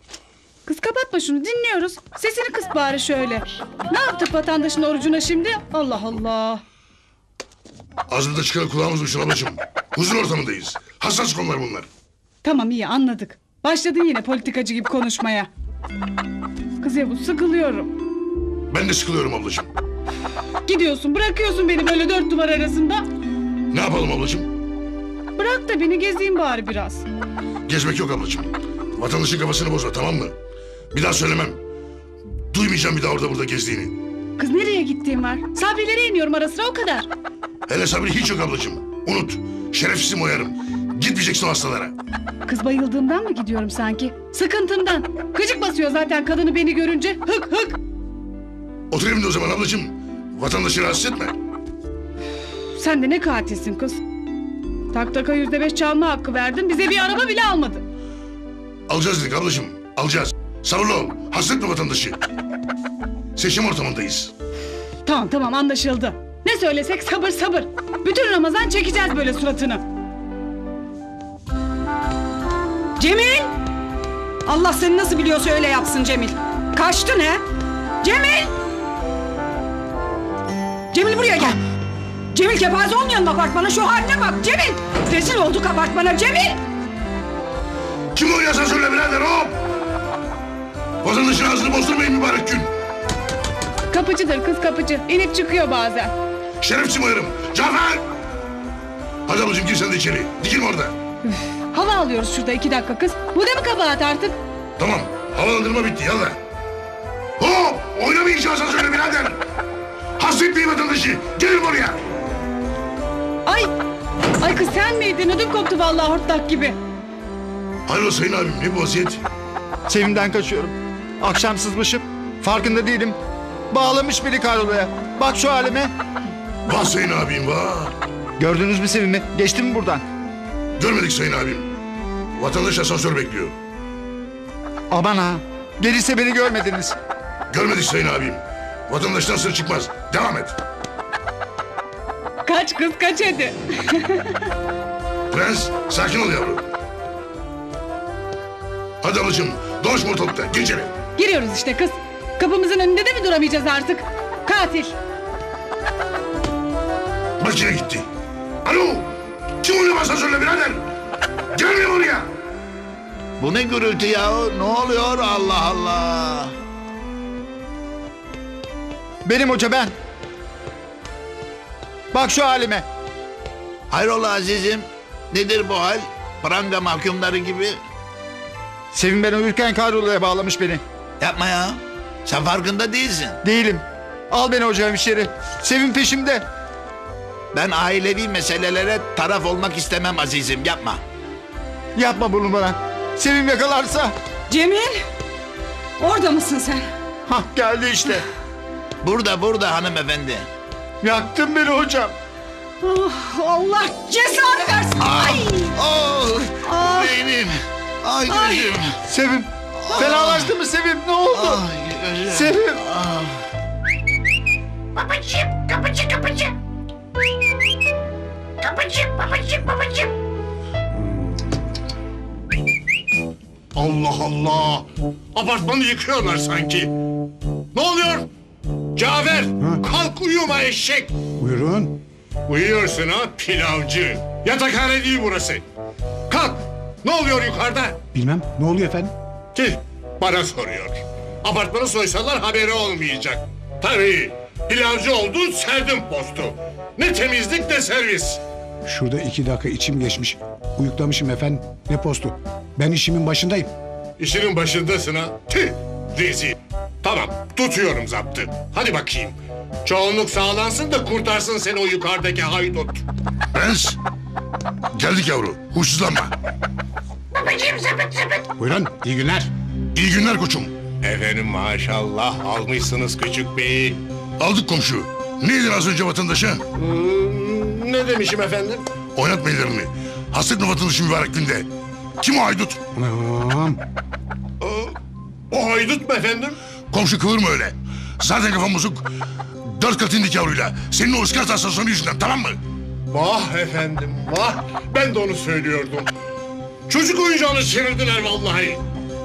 Kız kapatma şunu dinliyoruz Sesini kıs bari şöyle Ne yaptık vatandaşın orucuna şimdi Allah Allah Ağzımıza çıkan kulağımız duysun ablacığım. Huzur ortamındayız. Hassas konular bunlar. Tamam iyi anladık Başladın yine politikacı gibi konuşmaya Kız Yavuz sıkılıyorum Ben de sıkılıyorum ablacığım. Gidiyorsun bırakıyorsun beni böyle dört duvar arasında Ne yapalım ablacığım? Bırak da beni gezeyim bari biraz. Gezmek yok ablacığım. Vatandaşın kafasını bozma tamam mı? Bir daha söylemem. Duymayacağım bir daha orada burada gezdiğini. Kız nereye gittiğim var? Sabrilere iniyorum ara sıra o kadar. Hele sabri hiç yok ablacığım. Unut. Şerefsizim oyarım. Gitmeyeceksin hastalara. Kız bayıldığımdan mı gidiyorum sanki? Sıkıntımdan. Gıcık basıyor zaten kadını beni görünce. Hık hık. Otur evinde o zaman ablacığım. Vatandaşı rahatsız etme. Sen de ne katilsin kız. Tak taka yüzde beş çalma hakkı verdin. Bize bir araba bile almadı. Alacağız dedik ablacığım. Alacağız. Sabırlı ol. Hasretme vatandaşı. Seçim ortamındayız. Tamam tamam anlaşıldı. Ne söylesek sabır sabır. Bütün Ramazan çekeceğiz böyle suratını. Cemil! Allah seni nasıl biliyorsa öyle yapsın Cemil. Kaçtın he? Cemil! Cemil buraya gel. Cemil kepaze olmayan apartmana şu haline bak Cemil. Rezil olduk apartmana Cemil. Kim o yasa söyle birader hop. Vatandaşın ağzını bozdurmayın mübarek gün. Kapıcıdır kız kapıcı. İnip çıkıyor bazen. Şerefsiz oyarım. Cafer! Hadi ablacığım gir sen de içeri. Dikilme orada. Hava alıyoruz şurada iki dakika kız. Bu da mı kabahat artık? Tamam. Havalandırma bitti yallah. Hop! Oynamayın şu asansörle birader. Hasretmeyin vatandaşı. Gelin buraya. Ay! Ay kız sen miydin? Ödüm koptu vallahi hortlak gibi. Hayrola sayın abim ne bu vaziyet? Sevimden kaçıyorum. Akşam sızmışım. Farkında değilim. Bağlamış beni karolaya. Bak şu halime. Vah sayın abim vah. Gördünüz mü Sevim'i? Geçti mi buradan? Görmedik sayın abim. Vatandaş asansör bekliyor. Aman ha. Gelirse beni görmediniz. Görmedik sayın abim. Vatandaştan sır çıkmaz. Devam et. Kaç kız kaç hadi. Prens sakin ol yavrum. Hadi ablacığım dolaşma ortalıkta. Gir içeri. Giriyoruz işte kız. Kapımızın önünde de mi duramayacağız artık? Katil. Makine gitti. Alo. Kim oynuyor asansörle birader? Gelmiyor buraya. Bu ne gürültü ya? Ne oluyor Allah Allah? Benim hoca ben. Bak şu halime. Hayrola azizim? Nedir bu hal? Pranga mahkumları gibi. Sevim ben uyurken karolaya bağlamış beni. Yapma ya. Sen farkında değilsin. Değilim. Al beni hocam hemşeri. Sevim peşimde. Ben ailevi meselelere taraf olmak istemem azizim. Yapma. Yapma bunu bana. Sevim yakalarsa. Cemil! Orada mısın sen? Hah geldi işte. Burada burada hanımefendi. Yaktın beni hocam. Ah, Allah cezanı versin. Ay! Oh, Ah! beynim. Ay Ay! gözüm. Sevim. Fenalaştı mı Sevim? Ne oldu? Ay gözüm. Sevim. Ah. Babacığım, kapıcı, kapıcı. Kapıcı, babacığım, babacığım. Allah Allah. Apartmanı yıkıyorlar sanki. Ne oluyor? Cafer kalk uyuma eşek. Buyurun. Uyuyorsun ha pilavcı. Yatakhane değil burası. Kalk. Ne oluyor yukarıda? Bilmem ne oluyor efendim? Ki bana soruyor. Apartmanı soysalar haberi olmayacak. Tabii. Pilavcı oldun serdim postu. Ne temizlik ne servis. Şurada iki dakika içim geçmiş. Uyuklamışım efendim. Ne postu? Ben işimin başındayım. İşinin başındasın ha. Tüh rezil. Tamam tutuyorum zaptı. Hadi bakayım. Çoğunluk sağlansın da kurtarsın seni o yukarıdaki haydut. Prens. Geldik yavru. Huysuzlanma. Babacığım, zıbıt zıbıt. Buyurun iyi günler. İyi günler koçum. Efendim maşallah almışsınız küçük beyi. Aldık komşu. Neydin az önce vatandaşa? ne demişim efendim? Oynatma ellerini. Hasretme vatandaşı mübarek günde. Kim o haydut? Anam. O haydut mu efendim? Komşu kıvırma öyle. Zaten kafam bozuk. Dört kat indik yavruyla. Senin o ıskat hastasyonu yüzünden tamam mı? Vah efendim vah. Ben de onu söylüyordum. Çocuk oyuncağını çevirdiler vallahi.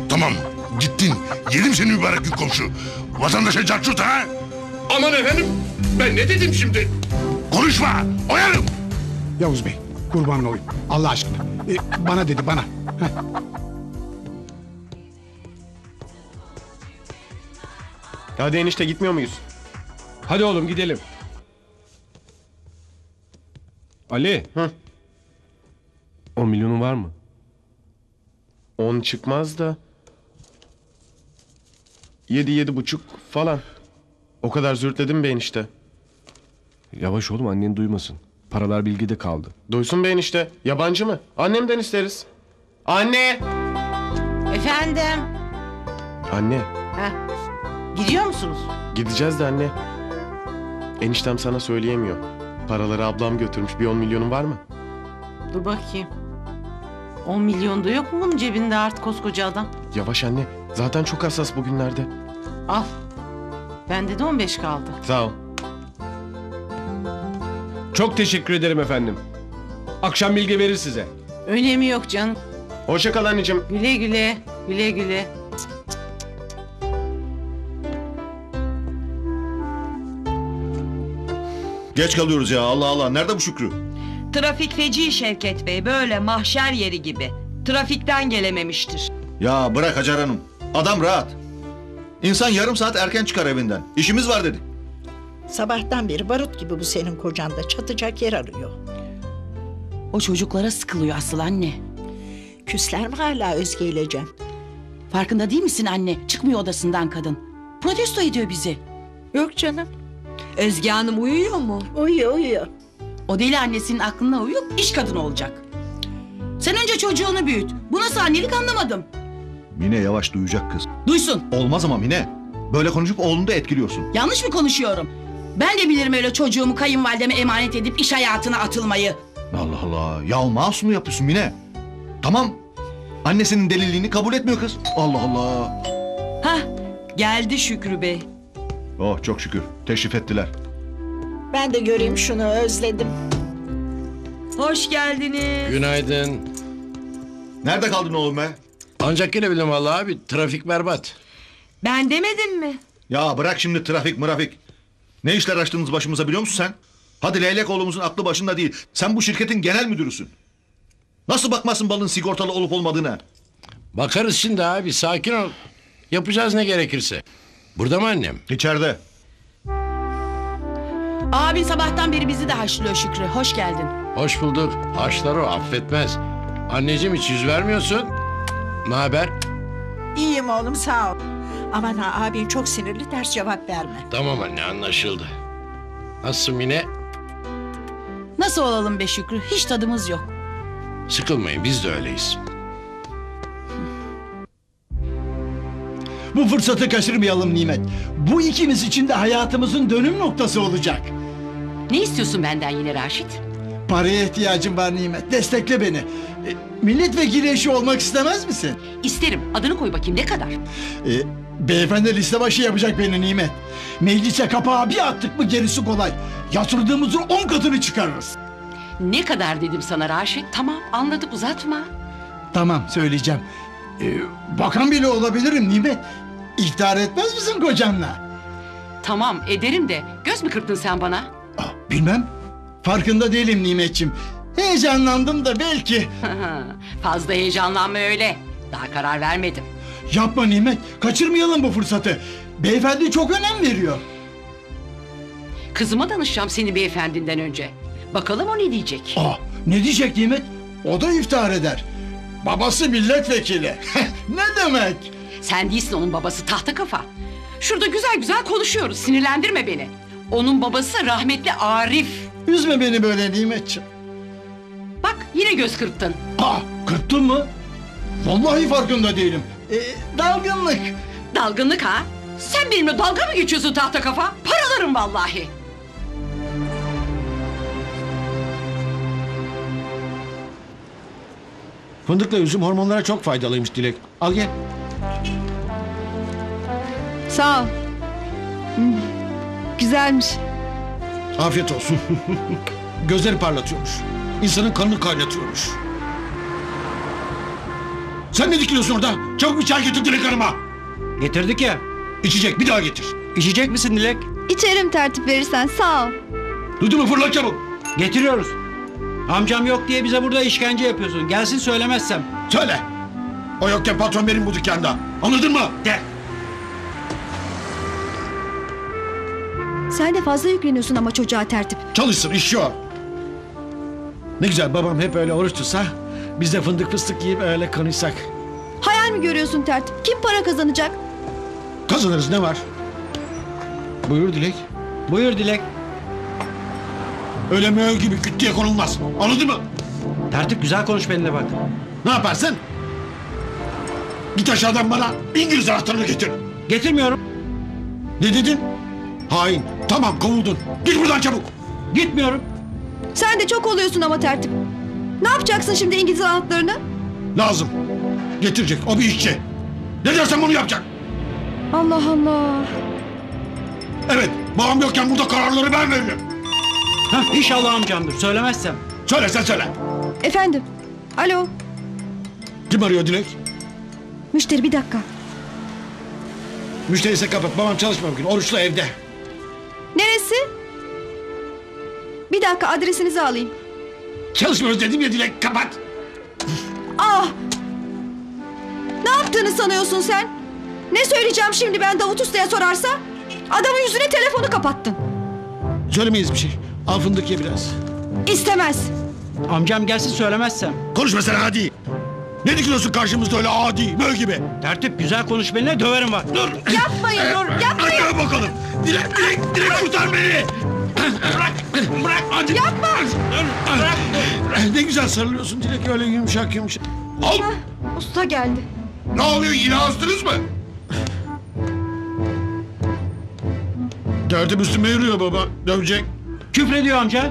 Tamam. Gittin. Yedim seni mübarek gün komşu. Vatandaşa carçurt ha? Aman efendim ben ne dedim şimdi? Konuşma. Oyarım. Yavuz Bey kurban olayım. Allah aşkına. E, bana dedi bana. Heh. Hadi enişte gitmiyor muyuz? Hadi oğlum gidelim. Ali. 10 milyonun var mı? 10 çıkmaz da. 7 yedi buçuk falan. O kadar zürtledim be enişte. Yavaş oğlum annen duymasın. Paralar bilgide kaldı. Duysun be enişte. Yabancı mı? Annemden isteriz. Anne! Efendim. Anne. Heh. Gidiyor musunuz? Gideceğiz de anne. Eniştem sana söyleyemiyor. Paraları ablam götürmüş. Bir 10 milyonun var mı? Dur bakayım. 10 milyon da yok mu bunun cebinde artık koskoca adam? Yavaş anne. Zaten çok hassas bugünlerde. Al. Bende de 15 kaldı. Sağ ol. Çok teşekkür ederim efendim. Akşam bilgi verir size. Önemi yok canım. Hoşça kal anneciğim. Güle güle. Güle güle. Geç kalıyoruz ya Allah Allah. Nerede bu Şükrü? Trafik feci Şevket Bey böyle mahşer yeri gibi. Trafikten gelememiştir. Ya bırak Hacer Hanım. Adam rahat. İnsan yarım saat erken çıkar evinden. İşimiz var dedik. Sabahtan beri barut gibi bu senin kocan da çatacak yer arıyor. O çocuklara sıkılıyor asıl anne. Küsler mi hala Özge ile Cem? Farkında değil misin anne? Çıkmıyor odasından kadın. Protesto ediyor bizi. Yok canım. Özge Hanım uyuyor mu? Uyuyor uyuyor. O deli annesinin aklına uyup iş kadını olacak. Sen önce çocuğunu büyüt. Bu nasıl annelik anlamadım. Mine yavaş duyacak kız. Duysun. Olmaz ama Mine. Böyle konuşup oğlunu da etkiliyorsun. Yanlış mı konuşuyorum? Ben de bilirim öyle çocuğumu kayınvalideme emanet edip iş hayatına atılmayı. Allah Allah. Ya masum yapıyorsun Mine. Tamam. Annesinin deliliğini kabul etmiyor kız. Allah Allah. Hah geldi Şükrü Bey. Oh çok şükür. Teşrif ettiler. Ben de göreyim şunu özledim. Hoş geldiniz. Günaydın. Nerede kaldın oğlum be? Ancak gelebilirim vallahi abi. Trafik berbat. Ben demedim mi? Ya bırak şimdi trafik mırafik. Ne işler açtınız başımıza biliyor musun sen? Hadi leylek oğlumuzun aklı başında değil. Sen bu şirketin genel müdürüsün. Nasıl bakmazsın balın sigortalı olup olmadığına? Bakarız şimdi abi. Sakin ol. Yapacağız ne gerekirse. Burada mı annem? İçeride. Abin sabahtan beri bizi de haşlıyor Şükrü. Hoş geldin. Hoş bulduk. Haşlar o affetmez. Anneciğim hiç yüz vermiyorsun. Ne haber? İyiyim oğlum sağ ol. Aman ha abin çok sinirli ters cevap verme. Tamam anne anlaşıldı. Nasılsın yine? Nasıl olalım be Şükrü? Hiç tadımız yok. Sıkılmayın biz de öyleyiz. Bu fırsatı kaçırmayalım Nimet. Bu ikimiz için de hayatımızın dönüm noktası olacak. Ne istiyorsun benden yine Raşit? Paraya ihtiyacım var Nimet. Destekle beni. E, milletvekili eşi olmak istemez misin? İsterim. Adını koy bakayım ne kadar? E, beyefendi liste başı yapacak beni Nimet. Meclise kapağı bir attık mı gerisi kolay. Yatırdığımızın on katını çıkarırız. Ne kadar dedim sana Raşit? Tamam anladık uzatma. Tamam söyleyeceğim. E, bakan bile olabilirim Nimet. İhtiyar etmez misin kocanla? Tamam ederim de göz mü kırptın sen bana? Bilmem. Farkında değilim Nimetçim. Heyecanlandım da belki. Fazla heyecanlanma öyle. Daha karar vermedim. Yapma Nimet. Kaçırmayalım bu fırsatı. Beyefendi çok önem veriyor. Kızıma danışacağım seni beyefendinden önce. Bakalım o ne diyecek? Aa, ne diyecek Nimet? O da iftihar eder. Babası milletvekili. ne demek? Sen değilsin onun babası tahta kafa. Şurada güzel güzel konuşuyoruz sinirlendirme beni. Onun babası rahmetli Arif. Üzme beni böyle Nimetciğim. Bak yine göz kırptın. Aa, kırptın mı? Vallahi farkında değilim. Ee, dalgınlık. Dalgınlık ha? Sen benimle dalga mı geçiyorsun tahta kafa? Paralarım vallahi. Fındıkla üzüm hormonlara çok faydalıymış Dilek. Al gel. Sağ ol. Hmm, Güzelmiş. Afiyet olsun. Gözleri parlatıyormuş. İnsanın kanını kaynatıyormuş. Sen ne dikiliyorsun orada? Çabuk bir çay getir Dilek Hanım'a. Getirdik ya. İçecek bir daha getir. İçecek misin Dilek? İçerim tertip verirsen sağ ol. Duydun mu fırla çabuk. Getiriyoruz. Amcam yok diye bize burada işkence yapıyorsun. Gelsin söylemezsem. Söyle. O yokken patron benim bu dükkanda. Anladın mı? De. Sen de fazla yükleniyorsun ama çocuğa tertip. Çalışsın işi o. Ne güzel babam hep öyle oruç tutsa. Biz de fındık fıstık yiyip öyle konuşsak. Hayal mi görüyorsun tertip? Kim para kazanacak? Kazanırız ne var? Buyur Dilek. Buyur Dilek. Öyle möğ gibi küt diye konulmaz. Anladın mı? Tertip güzel konuş benimle bak. Ne yaparsın? Git aşağıdan bana İngiliz anahtarını getir. Getirmiyorum. Ne dedin? Hain. Tamam kovuldun. Git buradan çabuk. Gitmiyorum. Sen de çok oluyorsun ama tertip. Ne yapacaksın şimdi İngiliz anahtarını? Lazım. Getirecek. O bir işçi. Ne dersen bunu yapacak. Allah Allah. Evet. Babam yokken burada kararları ben veririm. Hah, inşallah amcamdır. Söylemezsem. Söyle sen söyle. Efendim. Alo. Kim arıyor Dilek? Müşteri bir dakika. Müşteri ise kapat. Babam çalışmıyor bugün. Oruçlu evde. Neresi? Bir dakika adresinizi alayım. Çalışmıyoruz dedim ya Dilek. Kapat. Ah! Ne yaptığını sanıyorsun sen? Ne söyleyeceğim şimdi ben Davut Usta'ya sorarsa? Adamın yüzüne telefonu kapattın. Söylemeyiz bir şey. Al fındık ye biraz. İstemez. Amcam gelsin söylemezsem. Konuşma sen adi. Ne dikiyorsun karşımızda öyle adi, möğ gibi? Tertip güzel konuş benimle döverim bak. Dur. Yapmayın dur yapmayın. Hadi bakalım. Dilek, Dilek, Dilek kurtar beni. bırak, bırak. Hadi. Yapma. Bırak. Ne güzel sarılıyorsun Dilek öyle yumuşak yumuşak. Al. Usta geldi. Ne oluyor yine astınız mı? Derdim üstüme yürüyor baba. Dövecek. Küfrediyor amca.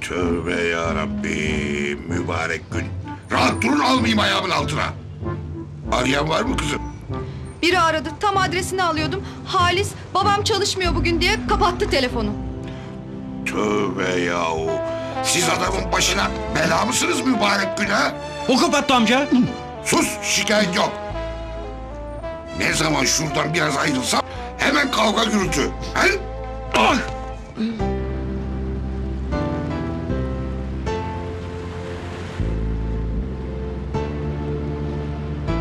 Tövbe yarabbim mübarek gün. Rahat durun almayayım ayağımın altına. Arayan var mı kızım? Biri aradı tam adresini alıyordum. Halis babam çalışmıyor bugün diye kapattı telefonu. Tövbe yahu. Siz adamın başına bela mısınız mübarek gün ha? O kapattı amca. Sus şikayet yok. Ne zaman şuradan biraz ayrılsam hemen kavga gürültü. He? Ah!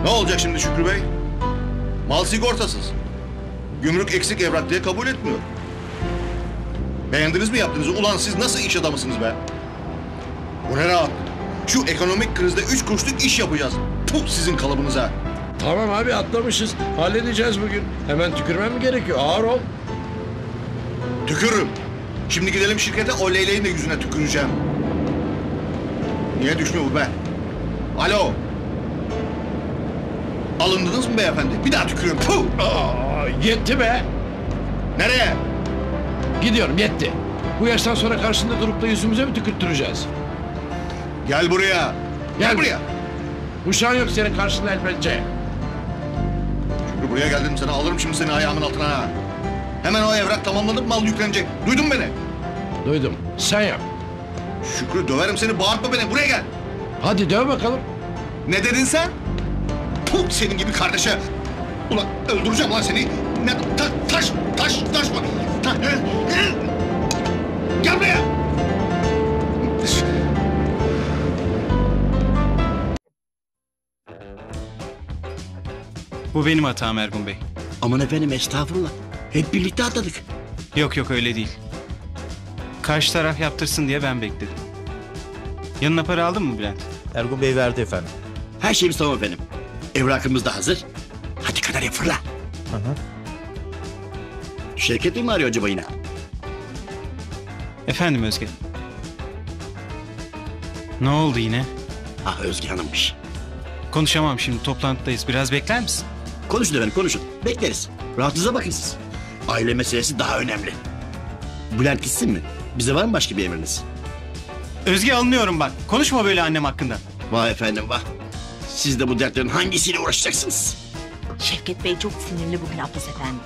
Ne olacak şimdi Şükrü Bey? Mal sigortasız. Gümrük eksik evrak diye kabul etmiyor. Beğendiniz mi yaptığınızı? Ulan siz nasıl iş adamısınız be? Bu ne rahat? Şu ekonomik krizde üç kuruşluk iş yapacağız. Puh sizin kalıbınıza. Tamam abi atlamışız. Halledeceğiz bugün. Hemen tükürmem mi gerekiyor? Ağır ol. Tükürürüm. Şimdi gidelim şirkete o leyleğin de yüzüne tüküreceğim. Niye düşmüyor bu be? Alo. Alındınız mı beyefendi? Bir daha tükürüyorum. Puh! Aa, yetti be. Nereye? Gidiyorum yetti. Bu yaştan sonra karşında durup da yüzümüze mi tükürttüreceğiz? Gel buraya. Gel buraya. Uşağın yok senin karşında el pençe. Şükrü buraya geldim sana alırım şimdi seni ayağımın altına ha. Hemen o evrak tamamlanıp mal yüklenecek. Duydun mu beni? Duydum. Sen yap. Şükrü döverim seni bağırtma beni buraya gel. Hadi döv bakalım. Ne dedin sen? Puh senin gibi kardeşe. Ulan öldüreceğim lan seni. Ne, ta, taş, taş, taş mı? Ta, he, he. Gel buraya. Bu benim hatam Ergun Bey. Aman efendim estağfurullah. Hep birlikte atladık. Yok yok öyle değil. Karşı taraf yaptırsın diye ben bekledim. Yanına para aldın mı Bülent? Ergun Bey verdi efendim. Her şeyimiz tamam efendim. Evrakımız da hazır. Hadi kadar fırla. Şirket mi arıyor acaba yine? Efendim Özge. Ne oldu yine? Ah Özge Hanım'mış. Konuşamam şimdi toplantıdayız. Biraz bekler misin? Konuşun efendim konuşun. Bekleriz. Rahatınıza bakın siz. Aile meselesi daha önemli. Bülent gitsin mi? Bize var mı başka bir emriniz? Özge alınıyorum bak. Konuşma böyle annem hakkında. Vah efendim vah. Siz de bu dertlerin hangisiyle uğraşacaksınız? Şevket Bey çok sinirli bugün Abbas Efendi.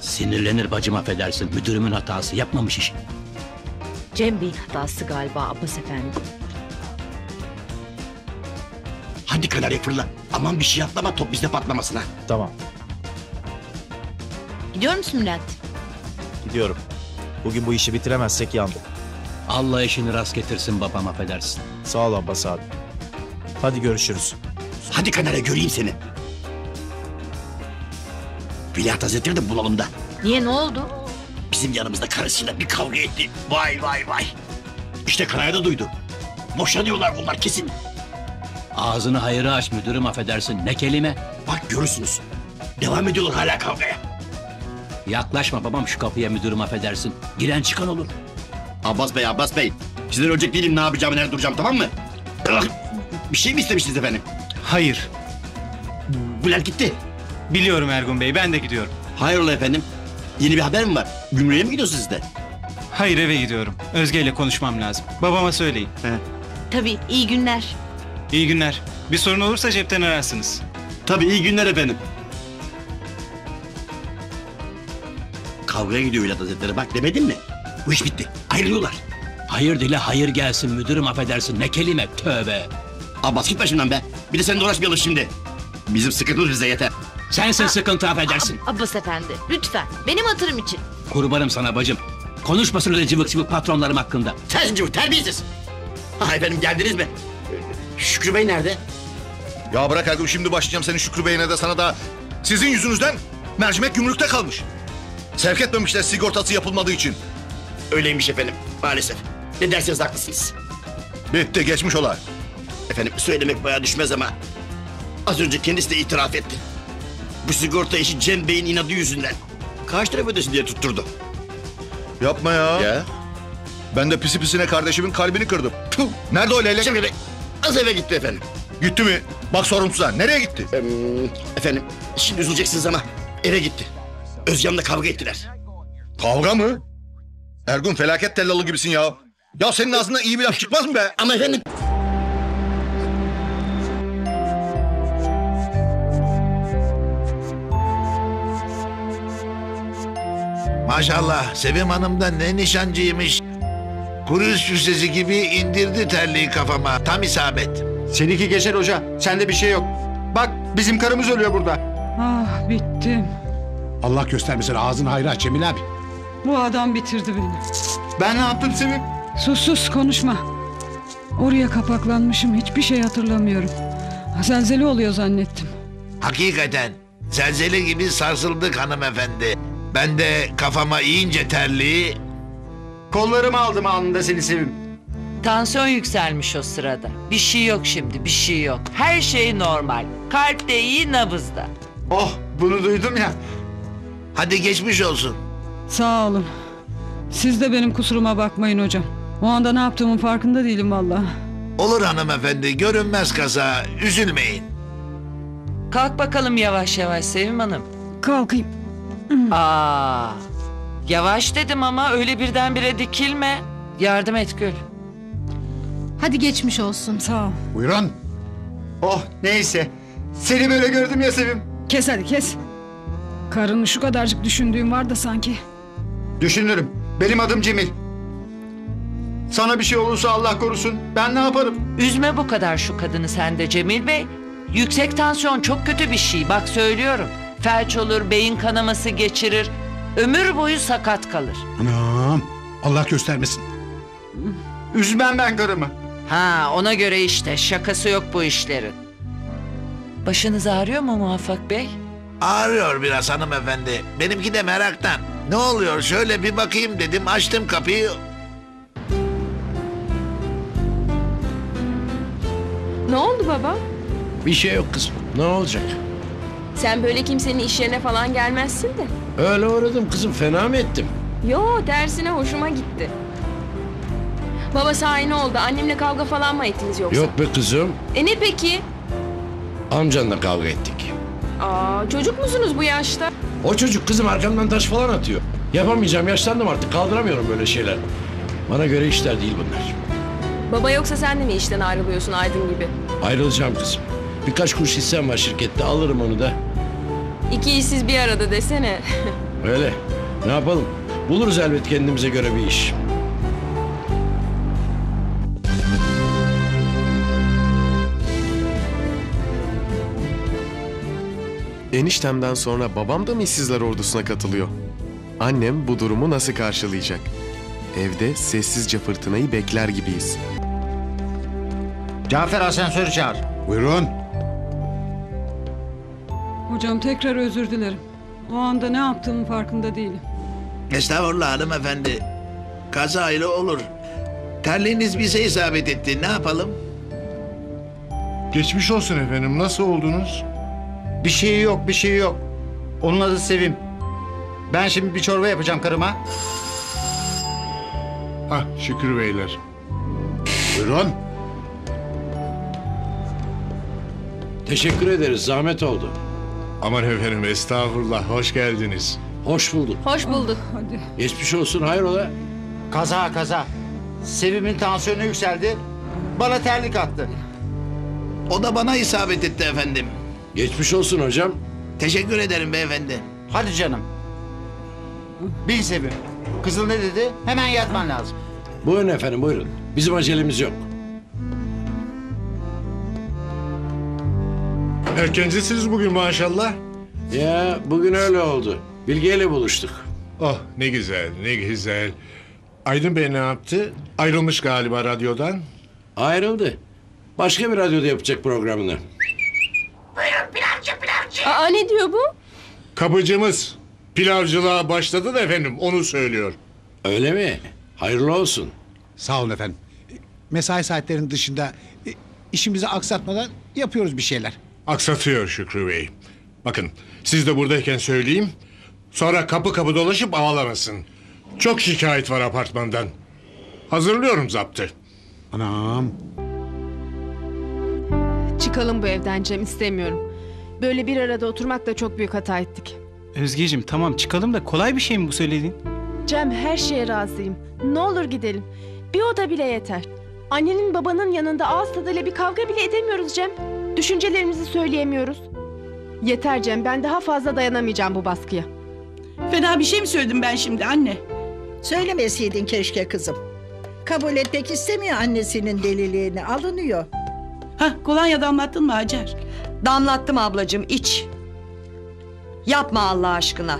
Sinirlenir bacım affedersin. Müdürümün hatası yapmamış iş. Cem Bey'in hatası galiba Abbas Efendi. Hadi kanarya fırla. Aman bir şey atlama top bizde patlamasın ha. Tamam Gidiyor musun Bülent? gidiyorum. Bugün bu işi bitiremezsek yandık. Allah işini rast getirsin babam affedersin. Sağ ol Abbas abi. Hadi görüşürüz. Hadi kanarya göreyim seni. Veliaht Hazretleri de bulalım da. Niye ne oldu? Bizim yanımızda karısıyla bir kavga etti. Vay vay vay. İşte kanarya da duydu. Boşanıyorlar bunlar kesin. Ağzını hayırı aç müdürüm affedersin. Ne kelime? Bak görürsünüz. Devam ediyorlar hala kavgaya. Yaklaşma babam şu kapıya müdürüm affedersin. Giren çıkan olur. Abbas Bey, Abbas Bey. Sizden ölecek değilim ne yapacağımı, nerede duracağım tamam mı? Bir şey mi istemiştiniz efendim? Hayır. Bülent gitti. Biliyorum Ergun Bey ben de gidiyorum. Hayrola efendim? Yeni bir haber mi var? Gümrüğe mi gidiyorsunuz siz de? Hayır eve gidiyorum. Özge ile konuşmam lazım. Babama söyleyin. Tabii iyi günler. İyi günler. Bir sorun olursa cepten ararsınız. Tabii iyi günler efendim. Kavgaya gidiyor Vedat Hazretleri bak demedim mi? Bu iş bitti. Ayrılıyorlar. Hayır dile hayır gelsin müdürüm affedersin. Ne kelime? Tövbe. Abbas git başımdan be. Bir de seninle uğraşmayalım şimdi. Bizim sıkıntımız bize yeter. Sensin sıkıntı affedersin. Abbas efendi lütfen benim hatırım için. Kurbanım sana bacım. Konuşmasın öyle cıvık cıvık patronlarım hakkında. Sensin cıvık terbiyesiz. Ha efendim geldiniz mi? Şükrü Bey nerede? Ya bırak Ergun şimdi başlayacağım senin Şükrü Bey'ine de sana da. Sizin yüzünüzden mercimek gümrükte kalmış. Sevk etmemişler sigortası yapılmadığı için. Öyleymiş efendim maalesef. Ne derseniz haklısınız. Bitti geçmiş olay. Efendim söylemek bayağı düşmez ama az önce kendisi de itiraf etti. Bu sigorta işi Cem Bey'in inadı yüzünden. Kaç taraf ödesin diye tutturdu. Yapma ya. Ya. Ben de pisi pisine kardeşimin kalbini kırdım. Tüh. Nerede o leylek? Cem Bey az eve gitti efendim. Gitti mi? Bak sorumsuza. Nereye gitti? efendim şimdi üzüleceksiniz ama eve gitti. Özcan'la kavga ettiler. Kavga mı? Ergun felaket tellalı gibisin ya. Ya senin ağzından iyi bir laf çıkmaz mı be? Ama efendim Maşallah Sevim Hanım da ne nişancıymış. Kuru süsesi gibi indirdi terliği kafama. Tam isabet. Seninki geçer hoca. Sende bir şey yok. Bak bizim karımız ölüyor burada. Ah bittim. Allah göstermesin ağzını hayra aç Cemil abi. Bu adam bitirdi beni. Ben ne yaptım Sevim? Sus sus konuşma. Oraya kapaklanmışım hiçbir şey hatırlamıyorum. Zelzele oluyor zannettim. Hakikaten zelzele gibi sarsıldık hanımefendi. Ben de kafama iyince terliği... Kollarımı aldım anında seni Sevim. Tansiyon yükselmiş o sırada. Bir şey yok şimdi, bir şey yok. Her şey normal. Kalp de iyi, nabız da. Oh, bunu duydum ya. Hadi geçmiş olsun. Sağ olun. Siz de benim kusuruma bakmayın hocam. O anda ne yaptığımın farkında değilim vallahi. Olur hanımefendi görünmez kaza üzülmeyin. Kalk bakalım yavaş yavaş Sevim Hanım. Kalkayım. Aa, yavaş dedim ama öyle birdenbire dikilme. Yardım et Gül. Hadi geçmiş olsun. Sağ ol. Buyurun. Oh neyse. Seni böyle gördüm ya Sevim. Kes hadi kes. Karını şu kadarcık düşündüğüm var da sanki. Düşünürüm. Benim adım Cemil. Sana bir şey olursa Allah korusun. Ben ne yaparım? Üzme bu kadar şu kadını sen de Cemil Bey. Yüksek tansiyon çok kötü bir şey bak söylüyorum. Felç olur, beyin kanaması geçirir. Ömür boyu sakat kalır. Anam. Allah göstermesin. Üzmem ben karımı. Ha ona göre işte şakası yok bu işlerin. Başınız ağrıyor mu Muvaffak Bey? Ağrıyor biraz hanımefendi. Benimki de meraktan. Ne oluyor şöyle bir bakayım dedim açtım kapıyı. Ne oldu baba? Bir şey yok kızım. Ne olacak? Sen böyle kimsenin iş yerine falan gelmezsin de. Öyle uğradım kızım. Fena mı ettim? Yo tersine hoşuma gitti. Baba sahi ne oldu? Annemle kavga falan mı ettiniz yoksa? Yok be kızım. E ne peki? Amcanla kavga ettik. Aa, çocuk musunuz bu yaşta? O çocuk kızım arkamdan taş falan atıyor. Yapamayacağım yaşlandım artık kaldıramıyorum böyle şeyler. Bana göre işler değil bunlar. Baba yoksa sen de mi işten ayrılıyorsun Aydın gibi? Ayrılacağım kızım. Birkaç kuruş hissem var şirkette alırım onu da. İki işsiz bir arada desene. Öyle. Ne yapalım? Buluruz elbet kendimize göre bir iş. Eniştemden sonra babam da mı işsizler ordusuna katılıyor? Annem bu durumu nasıl karşılayacak? Evde sessizce fırtınayı bekler gibiyiz. Cafer asansörü çağır. Buyurun. Hocam tekrar özür dilerim. O anda ne yaptığımın farkında değilim. Estağfurullah hanımefendi. Kaza ile olur. Terliğiniz bize isabet etti. Ne yapalım? Geçmiş olsun efendim. Nasıl oldunuz? Bir şey yok, bir şey yok. Onun adı Sevim. Ben şimdi bir çorba yapacağım karıma. Hah Şükrü Beyler. Buyurun. Teşekkür ederiz. Zahmet oldu. Aman efendim estağfurullah. Hoş geldiniz. Hoş bulduk. Hoş bulduk. Geçmiş olsun hayrola? Kaza kaza. Sevim'in tansiyonu yükseldi. Bana terlik attı. O da bana isabet etti efendim. Geçmiş olsun hocam. Teşekkür ederim beyefendi. Hadi canım. Bin Sevim. Kızıl ne dedi? Hemen yatman lazım. Buyurun efendim buyurun. Bizim acelemiz yok. Erkencisiniz bugün maşallah. Ya bugün öyle oldu. Bilge ile buluştuk. Oh ne güzel ne güzel. Aydın Bey ne yaptı? Ayrılmış galiba radyodan. Ayrıldı. Başka bir radyoda yapacak programını. Aa ne diyor bu? Kapıcımız pilavcılığa başladı da efendim onu söylüyor. Öyle mi? Hayırlı olsun. Sağ olun efendim. Mesai saatlerinin dışında e, işimizi aksatmadan yapıyoruz bir şeyler. Aksatıyor Şükrü Bey. Bakın siz de buradayken söyleyeyim. Sonra kapı kapı dolaşıp ağlamasın. Çok şikayet var apartmandan. Hazırlıyorum zaptı. Anam. Çıkalım bu evden Cem istemiyorum. Böyle bir arada oturmak da çok büyük hata ettik. Özgeciğim tamam çıkalım da kolay bir şey mi bu söylediğin? Cem her şeye razıyım. Ne olur gidelim. Bir oda bile yeter. Annenin babanın yanında ağız tadıyla bir kavga bile edemiyoruz Cem. Düşüncelerimizi söyleyemiyoruz. Yeter Cem ben daha fazla dayanamayacağım bu baskıya. Fena bir şey mi söyledim ben şimdi anne? Söylemeseydin keşke kızım. Kabul etmek istemiyor annesinin deliliğini. Alınıyor. Hah kolonya damlattın mı Hacer? Damlattım ablacığım iç. Yapma Allah aşkına.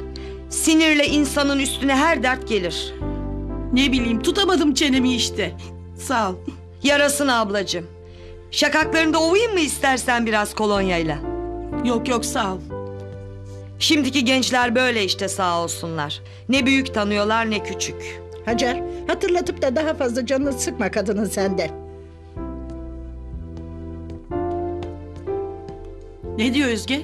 Sinirle insanın üstüne her dert gelir. Ne bileyim tutamadım çenemi işte. Sağ ol. Yarasın ablacığım. Şakaklarında ovayım mı istersen biraz kolonyayla? Yok yok sağ ol. Şimdiki gençler böyle işte sağ olsunlar. Ne büyük tanıyorlar ne küçük. Hacer hatırlatıp da daha fazla canını sıkma kadının sende. Ne diyor Özge?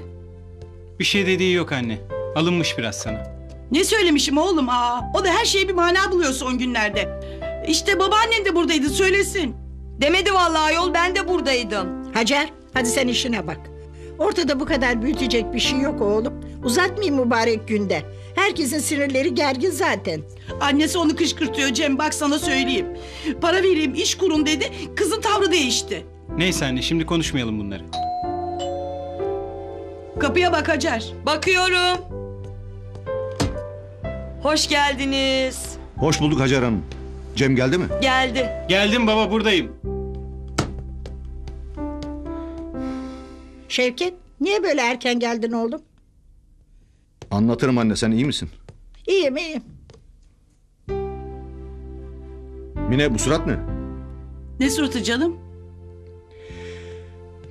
Bir şey dediği yok anne. Alınmış biraz sana. Ne söylemişim oğlum aa? O da her şeye bir mana buluyor son günlerde. İşte babaannen de buradaydı söylesin. Demedi vallahi yol ben de buradaydım. Hacer hadi sen işine bak. Ortada bu kadar büyütecek bir şey yok oğlum. Uzatmayayım mübarek günde. Herkesin sinirleri gergin zaten. Annesi onu kışkırtıyor Cem bak sana söyleyeyim. Para vereyim iş kurun dedi kızın tavrı değişti. Neyse anne şimdi konuşmayalım bunları. Kapıya bak Hacer. Bakıyorum. Hoş geldiniz. Hoş bulduk Hacer Hanım. Cem geldi mi? Geldi. Geldim baba buradayım. Şevket niye böyle erken geldin oğlum? Anlatırım anne sen iyi misin? İyiyim iyiyim. Mine bu surat ne? Ne suratı canım?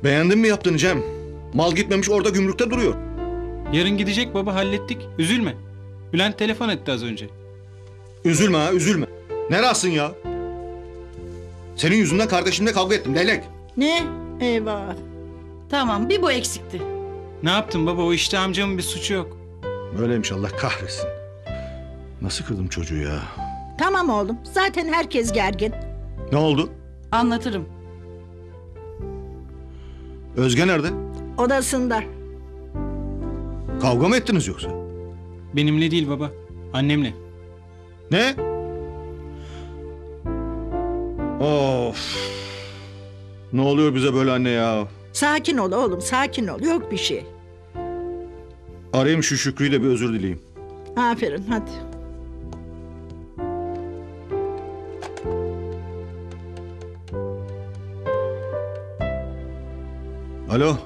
Beğendin mi yaptığını Cem? Mal gitmemiş orada gümrükte duruyor. Yarın gidecek baba hallettik. Üzülme. Bülent telefon etti az önce. Üzülme ha üzülme. Nerasın ya? Senin yüzünden kardeşimle kavga ettim leylek. Ne? Eyvah. Tamam bir bu eksikti. Ne yaptın baba o işte amcamın bir suçu yok. Öyleymiş Allah kahretsin. Nasıl kırdım çocuğu ya? Tamam oğlum zaten herkes gergin. Ne oldu? Anlatırım. Özge nerede? Odasında. Kavga mı ettiniz yoksa? Benimle değil baba. Annemle. Ne? Of. Ne oluyor bize böyle anne ya? Sakin ol oğlum sakin ol yok bir şey. Arayayım şu Şükrü'yü de bir özür dileyeyim. Aferin hadi. Alo.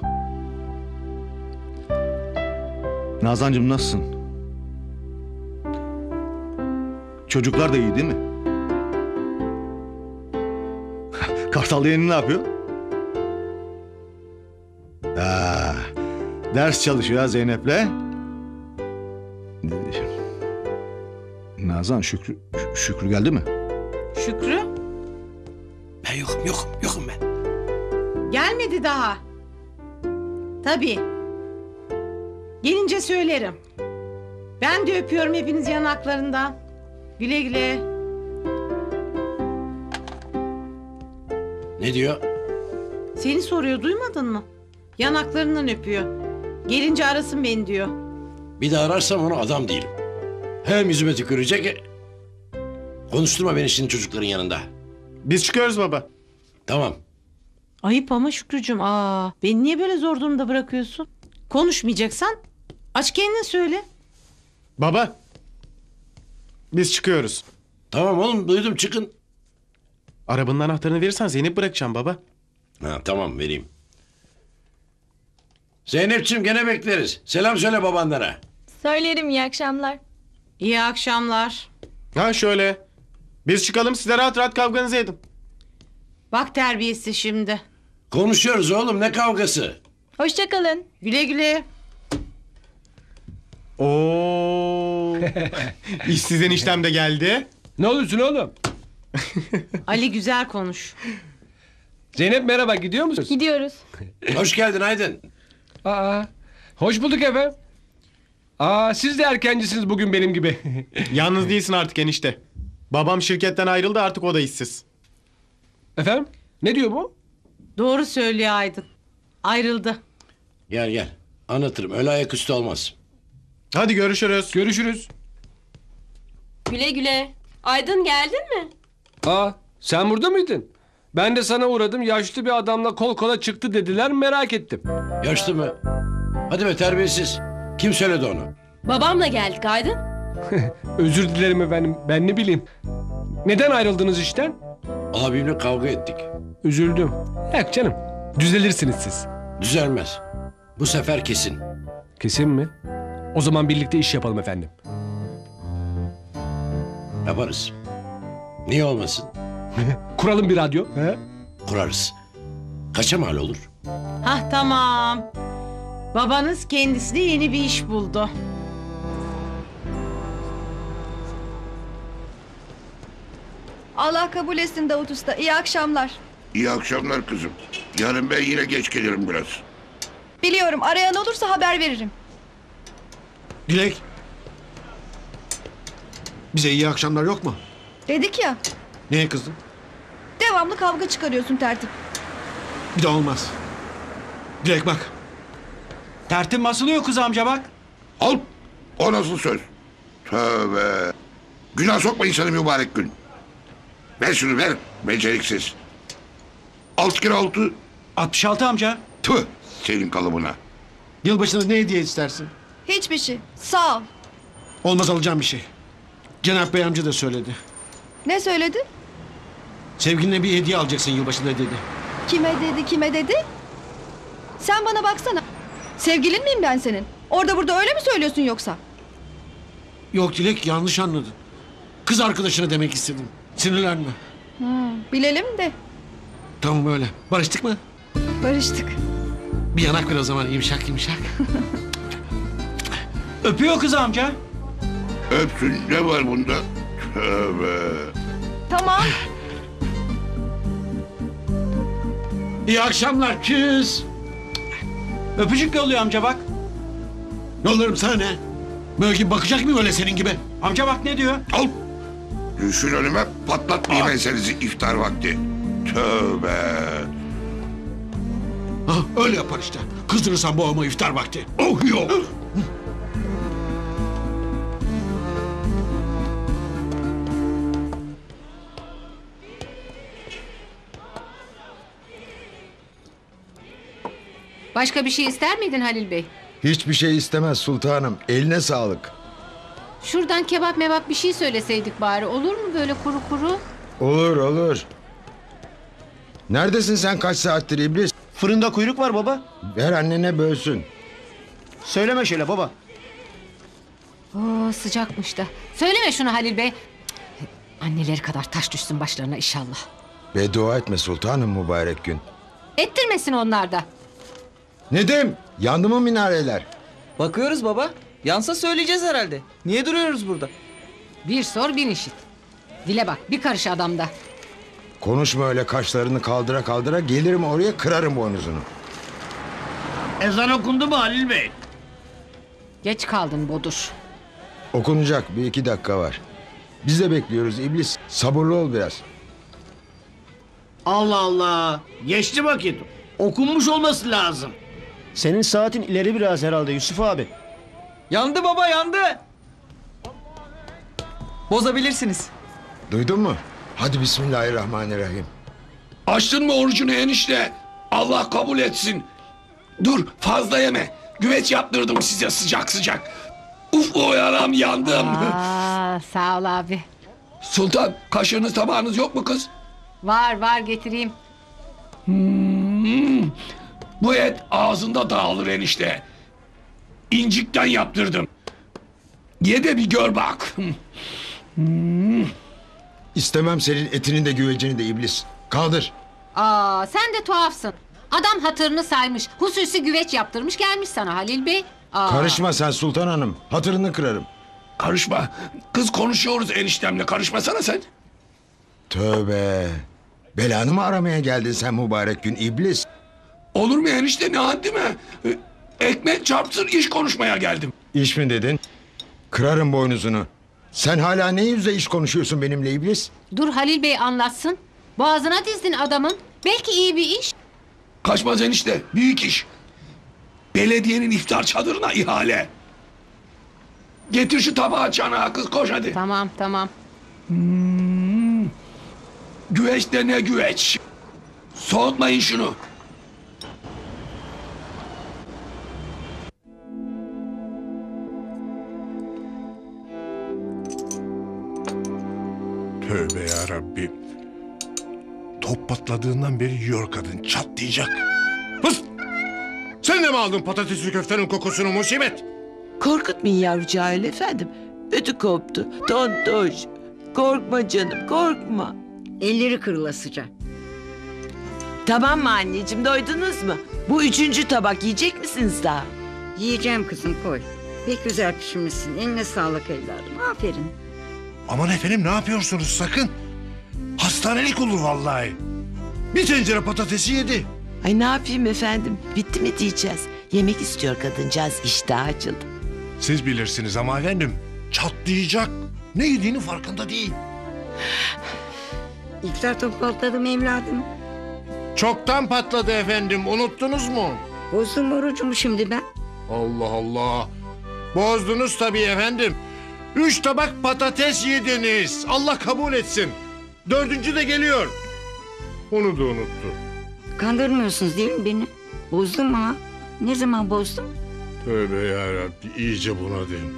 Nazancığım nasılsın? Çocuklar da iyi değil mi? Kartal yeğeni ne yapıyor? Aa, ders çalışıyor ha Zeynep'le. Nazan Şükrü, Şükrü geldi mi? Şükrü? Ben yokum yokum yokum ben. Gelmedi daha. Tabii. Gelince söylerim. Ben de öpüyorum hepiniz yanaklarından. Güle güle. Ne diyor? Seni soruyor duymadın mı? Yanaklarından öpüyor. Gelince arasın beni diyor. Bir daha ararsam onu adam değilim. Hem yüzüme tükürecek. Konuşturma beni şimdi çocukların yanında. Biz çıkıyoruz baba. Tamam. Ayıp ama Şükrücüm. Aa, beni niye böyle zor durumda bırakıyorsun? Konuşmayacaksan aç kendin söyle. Baba. Biz çıkıyoruz. Tamam oğlum duydum çıkın. Arabanın anahtarını verirsen Zeynep bırakacağım baba. Ha, tamam vereyim. Zeynep'ciğim gene bekleriz. Selam söyle babanlara. Söylerim iyi akşamlar. İyi akşamlar. Ha şöyle. Biz çıkalım size rahat rahat kavganızı edin. Bak terbiyesi şimdi. Konuşuyoruz oğlum ne kavgası? Hoşçakalın. Güle güle. Oo. İşsiz eniştem de geldi. Ne olursun oğlum? Ali güzel konuş. Zeynep merhaba gidiyor musunuz? Gidiyoruz. Hoş geldin Aydın. Aa, hoş bulduk efendim. Aa, siz de erkencisiniz bugün benim gibi. Yalnız değilsin artık enişte. Babam şirketten ayrıldı artık o da işsiz. Efendim? Ne diyor bu? Doğru söylüyor Aydın. Ayrıldı. Gel gel. Anlatırım öyle ayaküstü olmaz. Hadi görüşürüz. Görüşürüz. Güle güle. Aydın geldin mi? Aa, sen burada mıydın? Ben de sana uğradım. Yaşlı bir adamla kol kola çıktı dediler merak ettim. Yaşlı mı? Hadi be terbiyesiz. Kim söyledi onu? Babamla geldik Aydın. Özür dilerim efendim. Ben ne bileyim. Neden ayrıldınız işten? Abimle kavga ettik. Üzüldüm. Yok canım. Düzelirsiniz siz. Düzelmez. Bu sefer kesin. Kesin mi? O zaman birlikte iş yapalım efendim. Yaparız. Niye olmasın? Kuralım bir radyo. He? Kurarız. Kaça mal olur? Hah tamam. Babanız kendisine yeni bir iş buldu. Allah kabul etsin Davut Usta. İyi akşamlar. İyi akşamlar kızım. Yarın ben yine geç gelirim biraz. Biliyorum arayan olursa haber veririm. Dilek. Bize iyi akşamlar yok mu? Dedik ya Neye kızdın? devamlı kavga çıkarıyorsun tertip. Bir de olmaz. Dilek bak. Tertip basılıyor kız amca bak. Al. O nasıl söz? Tövbe. Günah sokma insanı mübarek gün. Ver şunu ver. Beceriksiz. Alt kere altı. 66 amca. Tüh. Senin kalıbına. Yılbaşında ne hediye istersin? Hiçbir şey. Sağ ol. Olmaz alacağım bir şey. Cenap Bey amca da söyledi. Ne söyledi? Sevgiline bir hediye alacaksın yılbaşında dedi. Kime dedi kime dedi? Sen bana baksana. Sevgilin miyim ben senin? Orada burada öyle mi söylüyorsun yoksa? Yok Dilek yanlış anladın. Kız arkadaşına demek istedim. Sinirlenme. Bilelim de. Tamam öyle. Barıştık mı? Barıştık. Bir yanak ver o zaman yumuşak yumuşak. Öpüyor kız amca. Öpsün ne var bunda? Tövbe. Tamam. İyi akşamlar kız. Öpücük yolluyor amca bak. Yollarım sana ne? Böyle gibi bakacak mıyım öyle senin gibi? Amca bak ne diyor? Al. Düşün önüme patlatmayayım ensenizi iftar vakti. Tövbe. Ha, öyle yapar işte. Kızdırırsan boğama iftar vakti. Oh yok. Başka bir şey ister miydin Halil Bey? Hiçbir şey istemez sultanım. Eline sağlık. Şuradan kebap mebap bir şey söyleseydik bari. Olur mu böyle kuru kuru? Olur olur. Neredesin sen kaç saattir iblis? Fırında kuyruk var baba. Ver annene bölsün. Söyleme şöyle baba. Oo sıcakmış da. Söyleme şunu Halil Bey. Cık, Anneleri kadar taş düşsün başlarına inşallah. Beddua etme sultanım mübarek gün. Ettirmesin onlar da. Nedim yandı mı minareler? Bakıyoruz baba. Yansa söyleyeceğiz herhalde. Niye duruyoruz burada? Bir sor bir işit. Dile bak bir karış adamda. Konuşma öyle kaşlarını kaldıra kaldıra gelirim oraya kırarım boynuzunu. Ezan okundu mu Halil Bey? Geç kaldın Bodur. Okunacak bir iki dakika var. Biz de bekliyoruz iblis. Sabırlı ol biraz. Allah Allah. Geçti vakit. Okunmuş olması lazım. Senin saatin ileri biraz herhalde Yusuf abi. Yandı baba yandı. Bozabilirsiniz. Duydun mu? Hadi bismillahirrahmanirrahim. Açtın mı orucunu enişte? Allah kabul etsin. Dur fazla yeme. Güveç yaptırdım size sıcak sıcak. Uf o yaram yandım. Aa, sağ ol abi. Sultan kaşığınız tabağınız yok mu kız? Var var getireyim. Hmm, bu et ağzında dağılır enişte. İncikten yaptırdım. Ye de bir gör bak. Hmm. İstemem senin etini de güvecini de iblis. Kaldır. Aa, sen de tuhafsın. Adam hatırını saymış. Hususi güveç yaptırmış gelmiş sana Halil Bey. Aa. Karışma sen Sultan Hanım. Hatırını kırarım. Karışma. Kız konuşuyoruz eniştemle. Karışmasana sen. Tövbe. Belanı mı aramaya geldin sen mübarek gün iblis? Olur mu enişte ne haddime? Ee, Ekmek çarpsın iş konuşmaya geldim. İş mi dedin? Kırarım boynuzunu. Sen hala ne yüzle iş konuşuyorsun benimle iblis? Dur Halil Bey anlatsın. Boğazına dizdin adamın. Belki iyi bir iş. Kaçmaz enişte. Büyük iş. Belediyenin iftar çadırına ihale. Getir şu tabağı çanağa kız koş hadi. Tamam tamam. Hmm. Güveç de ne güveç. Soğutmayın şunu. Tövbe ya Rabbim. Top patladığından beri yiyor kadın çatlayacak. Pıs! Sen de mi aldın patatesli köftenin kokusunu musibet? Korkutmayın yavrucağıyla efendim. Ödü koptu. Tontoş. Korkma canım korkma. Elleri kırılasıca. Tamam mı anneciğim doydunuz mu? Bu üçüncü tabak yiyecek misiniz daha? Yiyeceğim kızım koy. Pek güzel pişirmişsin. Eline sağlık evladım. Aferin. Aman efendim ne yapıyorsunuz sakın. Hastanelik olur vallahi. Bir tencere patatesi yedi. Ay ne yapayım efendim? Bitti mi diyeceğiz? Yemek istiyor kadıncağız iştah açıldı. Siz bilirsiniz ama efendim. Çatlayacak. Ne yediğinin farkında değil. İftar topu patladı mı evladım? Çoktan patladı efendim. Unuttunuz mu? Bozdum orucumu şimdi ben. Allah Allah. Bozdunuz tabii efendim. Üç tabak patates yediniz. Allah kabul etsin. Dördüncü de geliyor. Onu da unuttu. Kandırmıyorsunuz değil mi beni? Bozdum mu ha? Ne zaman bozdum? Tövbe yarabbi iyice bunadım.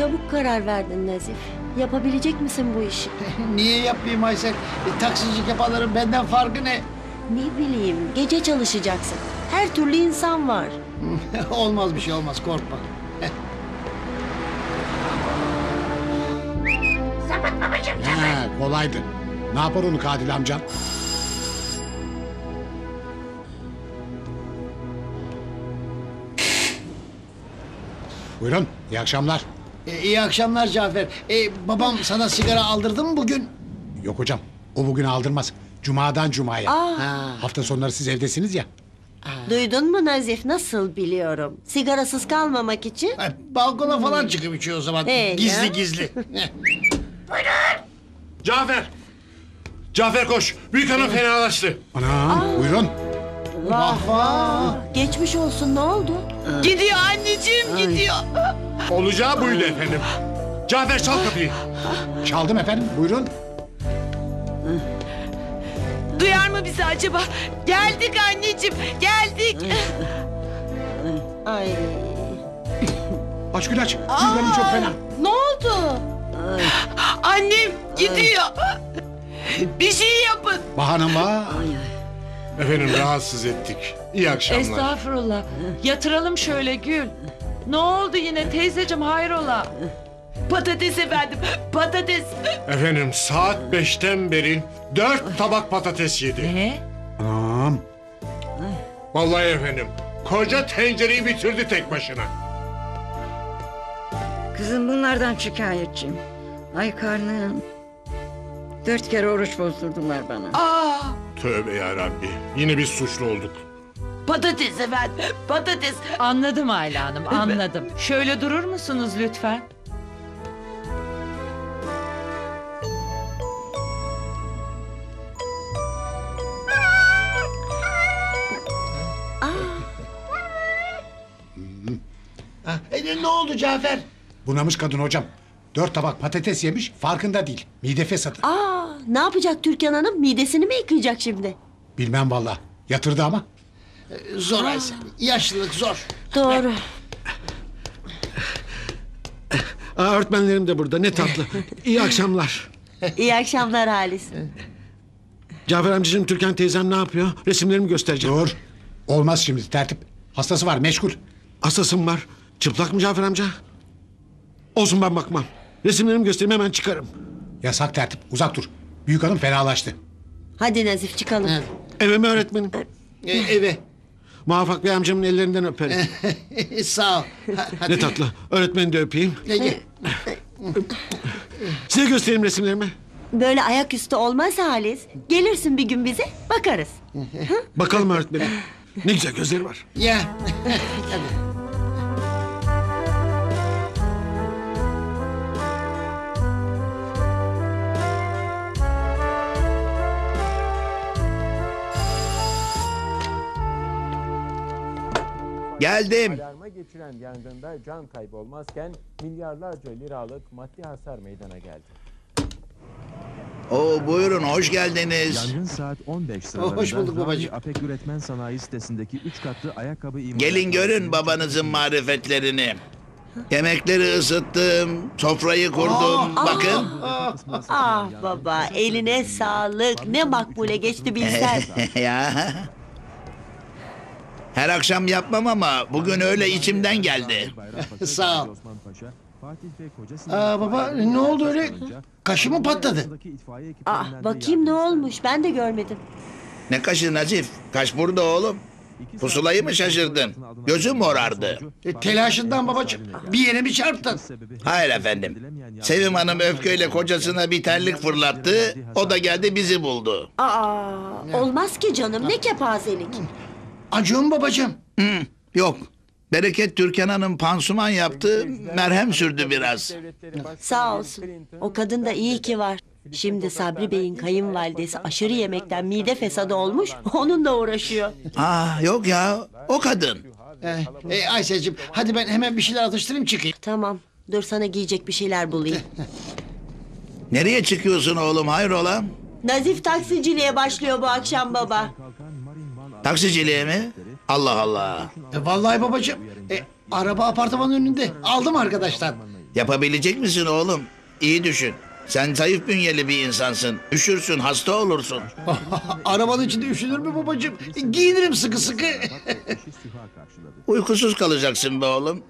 Çabuk karar verdin Nazif. Yapabilecek misin bu işi? Niye yapmayayım Aysel? E, taksicilik yapanların benden farkı ne? Ne bileyim, gece çalışacaksın. Her türlü insan var. olmaz bir şey olmaz korkma. He, kolaydı. Ne yapar onu Kadil amcan? Buyurun, iyi akşamlar. E, iyi akşamlar Cafer. E, babam sana sigara aldırdı mı bugün? Yok hocam, o bugün aldırmaz. Cuma'dan Cuma'ya. Aa. Hafta sonları siz evdesiniz ya. Duydun mu Nazif? Nasıl biliyorum. Sigarasız kalmamak için. Balkona falan çıkıp içiyor o zaman. Ee, gizli ya. gizli. Cafer! Cafer koş. Büyük hanım fenalaştı. Ana, buyurun. Vah vah. Geçmiş olsun ne oldu? Gidiyor anneciğim gidiyor. Olacağı buydu efendim. Cafer çal kapıyı. Çaldım efendim, buyurun. Duyar mı bizi acaba? Geldik anneciğim geldik. Ay. Aç Gül aç. Çok fena. Ne oldu? Annem gidiyor. Bir şey yapın. Bahanım var. Efendim rahatsız ettik. İyi akşamlar. Estağfurullah. Yatıralım şöyle Gül. Ne oldu yine teyzeciğim hayrola? Patates efendim patates. Efendim saat beşten beri dört tabak patates yedi. Ne? Anam. Vallahi efendim. Koca tencereyi bitirdi tek başına. Kızım bunlardan şikayetçiyim. Ay karnım. Dört kere oruç bozdurdular bana. Aa, Tövbe ya Rabbi. Yine biz suçlu olduk. Patates efendim. Patates. Anladım Ayla Hanım anladım. Şöyle durur musunuz lütfen? Ha, e, ne oldu Cafer? Bunamış kadın hocam. Dört tabak patates yemiş farkında değil. Mide fesatı. Aa, ne yapacak Türkan Hanım? Midesini mi yıkayacak şimdi? Bilmem valla. Yatırdı ama. Zor Aysel. Yaşlılık zor. Doğru. Aa, öğretmenlerim de burada ne tatlı. İyi akşamlar. İyi akşamlar Halis. Cafer amcacığım Türkan teyzem ne yapıyor? Resimlerimi göstereceğim. Dur. Olmaz şimdi tertip. Hastası var meşgul. Hastasım var. Çıplak mı Cafer amca? Olsun ben bakmam. Resimlerimi göstereyim hemen çıkarım. Yasak tertip. Uzak dur. Büyük hanım fenalaştı. Hadi Nazif çıkalım. Eve mi öğretmenim? E, eve. Muvaffak Bey amcamın ellerinden öperim. Sağ ol. Ha, hadi. ne tatlı. Öğretmeni de öpeyim. Gel, gel. Size göstereyim resimlerimi. Böyle ayaküstü olmaz Halis. Gelirsin bir gün bize bakarız. Bakalım öğretmenim. Ne güzel gözleri var. Ya. Hadi. Geldim. Alarma geçiren yangında can kaybı olmazken milyarlarca liralık maddi hasar meydana geldi. Oo buyurun hoş geldiniz. Yangın saat 15 sıralarında Hoş bulduk Rami babacığım. Apek Üretmen Sanayi sitesindeki 3 katlı ayakkabı imalatı... Gelin görün babanızın marifetlerini. Yemekleri ısıttım, sofrayı kurdum. Bakın. Ah baba eline sağlık. Ne makbule geçti bilsen. ya. Her akşam yapmam ama bugün öyle içimden geldi. Sağ ol. Aa, baba ne oldu öyle? Kaşı mı patladı? Ah bakayım ne olmuş ben de görmedim. Ne kaşı Nazif? Kaş burada oğlum. Pusulayı mı şaşırdın? Gözüm morardı. E, telaşından babacığım. Bir yere mi çarptın? Hayır efendim. Sevim Hanım öfkeyle kocasına bir terlik fırlattı. O da geldi bizi buldu. Aa olmaz ki canım ne kepazelik. Acıyor babacığım? Hı, yok. Bereket Türkan Hanım pansuman yaptı, merhem sürdü biraz. Sağ olsun. O kadın da iyi ki var. Şimdi Sabri Bey'in kayınvalidesi aşırı yemekten mide fesadı olmuş. Onunla uğraşıyor. Aa, yok ya, o kadın. E, e, Aysel'cim hadi ben hemen bir şeyler atıştırayım çıkayım. Tamam. Dur sana giyecek bir şeyler bulayım. Nereye çıkıyorsun oğlum, hayrola? Nazif taksiciliğe başlıyor bu akşam baba. Taksiciliğe mi? Allah Allah. E, vallahi babacığım. E, araba apartmanın önünde. Aldım arkadaşlar. Yapabilecek misin oğlum? İyi düşün. Sen zayıf bünyeli bir insansın. Üşürsün, hasta olursun. Arabanın içinde üşünür mü babacığım? E, giyinirim sıkı sıkı. Uykusuz kalacaksın be oğlum.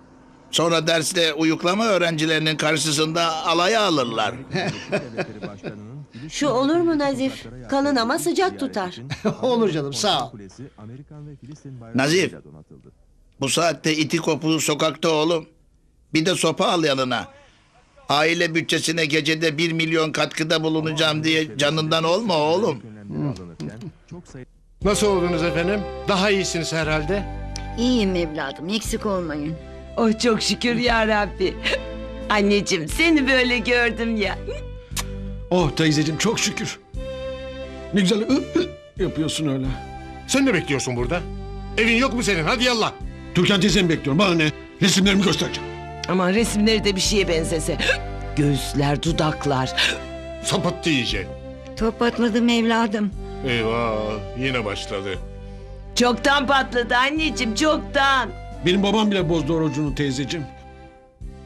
Sonra derste uyuklama öğrencilerinin karşısında alaya alırlar. Şu olur mu Nazif? Kalın ama sıcak tutar. Olur canım sağ ol. Nazif, bu saatte iti kopuğu sokakta oğlum. Bir de sopa al yanına. Aile bütçesine gecede bir milyon katkıda bulunacağım diye canından olma oğlum. Nasıl oldunuz efendim? Daha iyisiniz herhalde. İyiyim evladım eksik olmayın. Oh çok şükür ya Rabbi. Anneciğim seni böyle gördüm ya. Oh teyzeciğim çok şükür. Ne güzel yapıyorsun öyle. Sen ne bekliyorsun burada? Evin yok mu senin? Hadi yallah. Türkan teyzemi bekliyorum. Bana ne? Resimlerimi göstereceğim. Aman resimleri de bir şeye benzese. Gözler, dudaklar. Sapıttı iyice. Top atmadım evladım. Eyvah yine başladı. Çoktan patladı anneciğim çoktan. Benim babam bile bozdu orucunu teyzeciğim.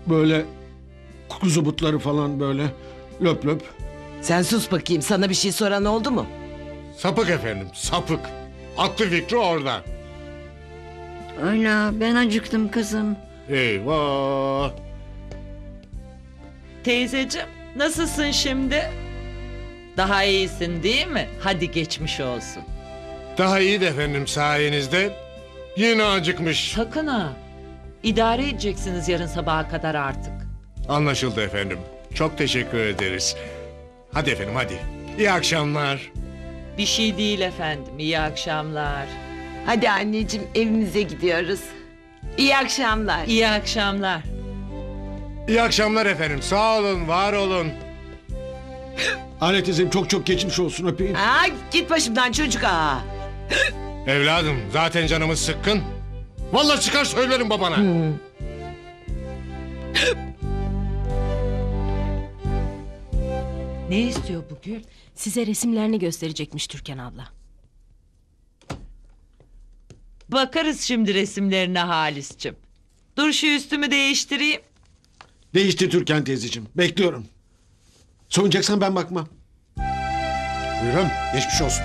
Böyle kuzu butları falan böyle löp löp. Sen sus bakayım sana bir şey soran oldu mu? Sapık efendim sapık. Aklı fikri orada. Ayla ben acıktım kızım. Eyvah. Teyzeciğim nasılsın şimdi? Daha iyisin değil mi? Hadi geçmiş olsun. Daha iyi de efendim sayenizde. Yine acıkmış. Sakın ha. İdare edeceksiniz yarın sabaha kadar artık. Anlaşıldı efendim. Çok teşekkür ederiz. Hadi efendim hadi. İyi akşamlar. Bir şey değil efendim. İyi akşamlar. Hadi anneciğim evimize gidiyoruz. İyi akşamlar. İyi akşamlar. İyi akşamlar efendim. Sağ olun, var olun. Teyzem çok çok geçmiş olsun öpeyim. Aa, git başımdan çocuk aa. Evladım zaten canımız sıkkın. Vallahi çıkar söylerim babana. Ne istiyor bu Gül? Size resimlerini gösterecekmiş Türkan abla. Bakarız şimdi resimlerine Halis'cim. Dur şu üstümü değiştireyim. Değişti Türkan teyzeciğim. Bekliyorum. Soyunacaksan ben bakmam. Buyurun geçmiş olsun.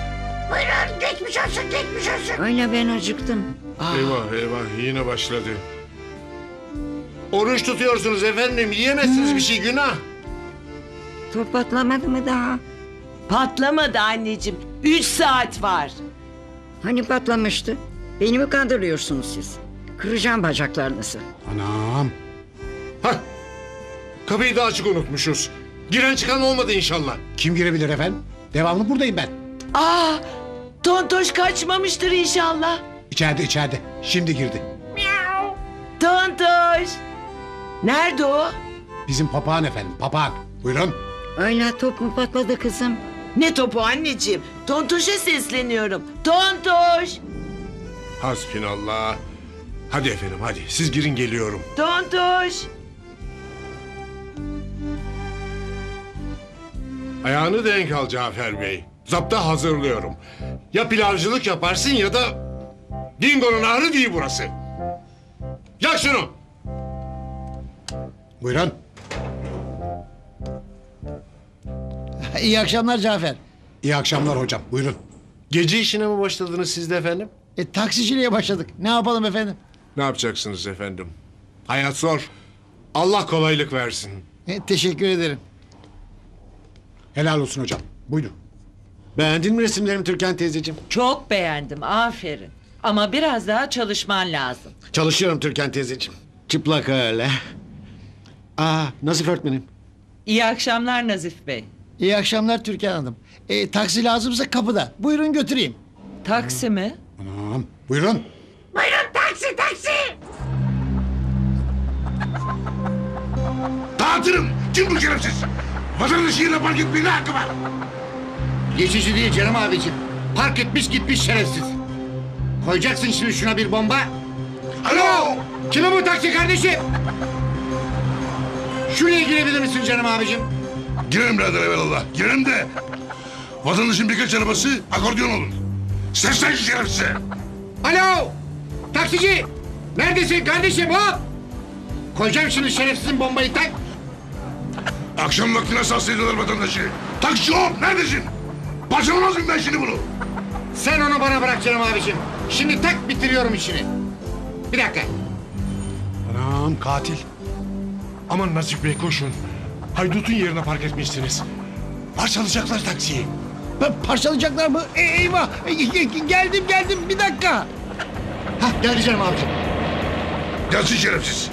Buyurun geçmiş olsun geçmiş olsun. Oyna ben acıktım. Eyvah eyvah yine başladı. Oruç tutuyorsunuz efendim. Yiyemezsiniz bir şey günah. Top patlamadı mı daha? Patlamadı anneciğim. Üç saat var. Hani patlamıştı? Beni mi kandırıyorsunuz siz? Kıracağım bacaklarınızı. Anam. Hah. Kapıyı da açık unutmuşuz. Giren çıkan olmadı inşallah. Kim girebilir efendim? Devamlı buradayım ben. Aa, Tontoş kaçmamıştır inşallah. İçeride içeride. Şimdi girdi. Tontoş. Nerede o? Bizim papağan efendim papağan. Buyurun. Oyna top mu patladı kızım? Ne topu anneciğim? Tontoş'a sesleniyorum. Tontoş. Hasbinallah. Hadi efendim hadi. Siz girin geliyorum. Tontoş. Ayağını denk al Cafer Bey. Zapta hazırlıyorum. Ya pilavcılık yaparsın ya da... Dingo'nun ağrı değil burası. Yak şunu. Buyurun. İyi akşamlar Cafer. İyi akşamlar hocam. Buyurun. Gece işine mi başladınız siz de efendim? E, taksiciliğe başladık. Ne yapalım efendim? Ne yapacaksınız efendim? Hayat zor. Allah kolaylık versin. E, teşekkür ederim. Helal olsun hocam. Buyurun. Beğendin mi resimlerimi Türkan teyzeciğim? Çok beğendim aferin. Ama biraz daha çalışman lazım. Çalışıyorum Türkan teyzeciğim. Çıplak öyle. Aa Nazif öğretmenim. İyi akşamlar Nazif Bey. İyi akşamlar Türkan Hanım. E, taksi lazımsa kapıda. Buyurun götüreyim. Taksi mi? Anam. Buyurun. Buyurun taksi taksi. Dağıtırım. Kim bu şerefsiz? Vatandaşı yerine park etmeyin ne hakkı var? Geçici değil canım abicim. Park etmiş gitmiş şerefsiz. Koyacaksın şimdi şuna bir bomba. Alo! Kime bu taksi kardeşim? Şuraya girebilir misin canım abicim? Girelim birader evvelallah. Girelim de. Vatandaşın birkaç arabası akordeon olur. Seslen şerefsize. Alo! Taksici! Neredesin kardeşim hop? Koyacağım şimdi şerefsizin bombayı tak. Akşam vakti nasıl hasta ediyorlar vatandaşı? Taksi hop neredesin? Parçalamaz mıyım ben şimdi bunu? Sen onu bana bırak canım abicim. Şimdi tak bitiriyorum işini. Bir dakika. Anam katil. Aman Nazif Bey koşun. Haydutun yerine park etmişsiniz. Parçalayacaklar taksiyi. Pa- Parçalayacaklar mı? E, eyvah! E, e, geldim geldim bir dakika. Hah geldi canım abicim. Gelsin şerefsiz.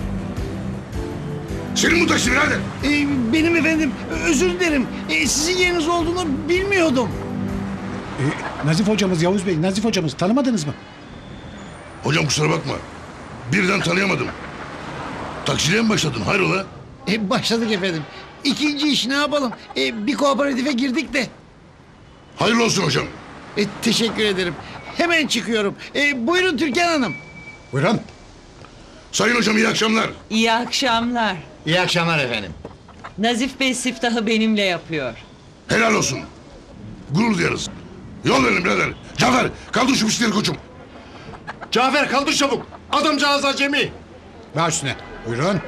Senin bu taksi birader. E, benim efendim özür dilerim. E, sizin yeriniz olduğunu bilmiyordum. Ee, Nazif hocamız Yavuz Bey. Nazif hocamız tanımadınız mı? Hocam kusura bakma. Birden tanıyamadım. Taksiliğe mi başladın hayrola? E, başladık efendim. İkinci iş ne yapalım? E, bir kooperatife girdik de. Hayırlı olsun hocam. E, teşekkür ederim. Hemen çıkıyorum. E, buyurun Türkan Hanım. Buyurun. Sayın hocam iyi akşamlar. İyi akşamlar. İyi akşamlar efendim. Nazif Bey siftahı benimle yapıyor. Helal olsun. Gurur duyarız. Yol verin birader. Cafer kaldır şu bisikleri koçum. Cafer kaldır çabuk. Adamcağız acemi. Ver üstüne. Buyurun.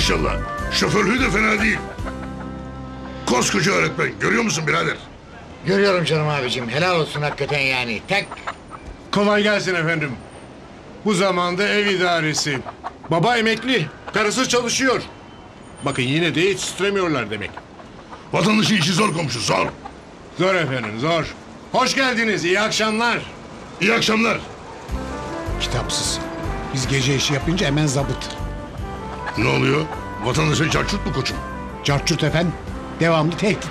Maşallah. Şoförlüğü de fena değil. Koskoca öğretmen. Görüyor musun birader? Görüyorum canım abicim. Helal olsun hakikaten yani. Tek. Kolay gelsin efendim. Bu zamanda ev idaresi. Baba emekli. Karısı çalışıyor. Bakın yine de yetiştiremiyorlar demek. Vatandaşın işi zor komşu zor. Zor efendim zor. Hoş geldiniz. iyi akşamlar. İyi akşamlar. Kitapsız. Biz gece işi yapınca hemen zabıt. Ne oluyor? Vatandaşa çarçurt mu koçum? Carçurt efendim. Devamlı tehdit.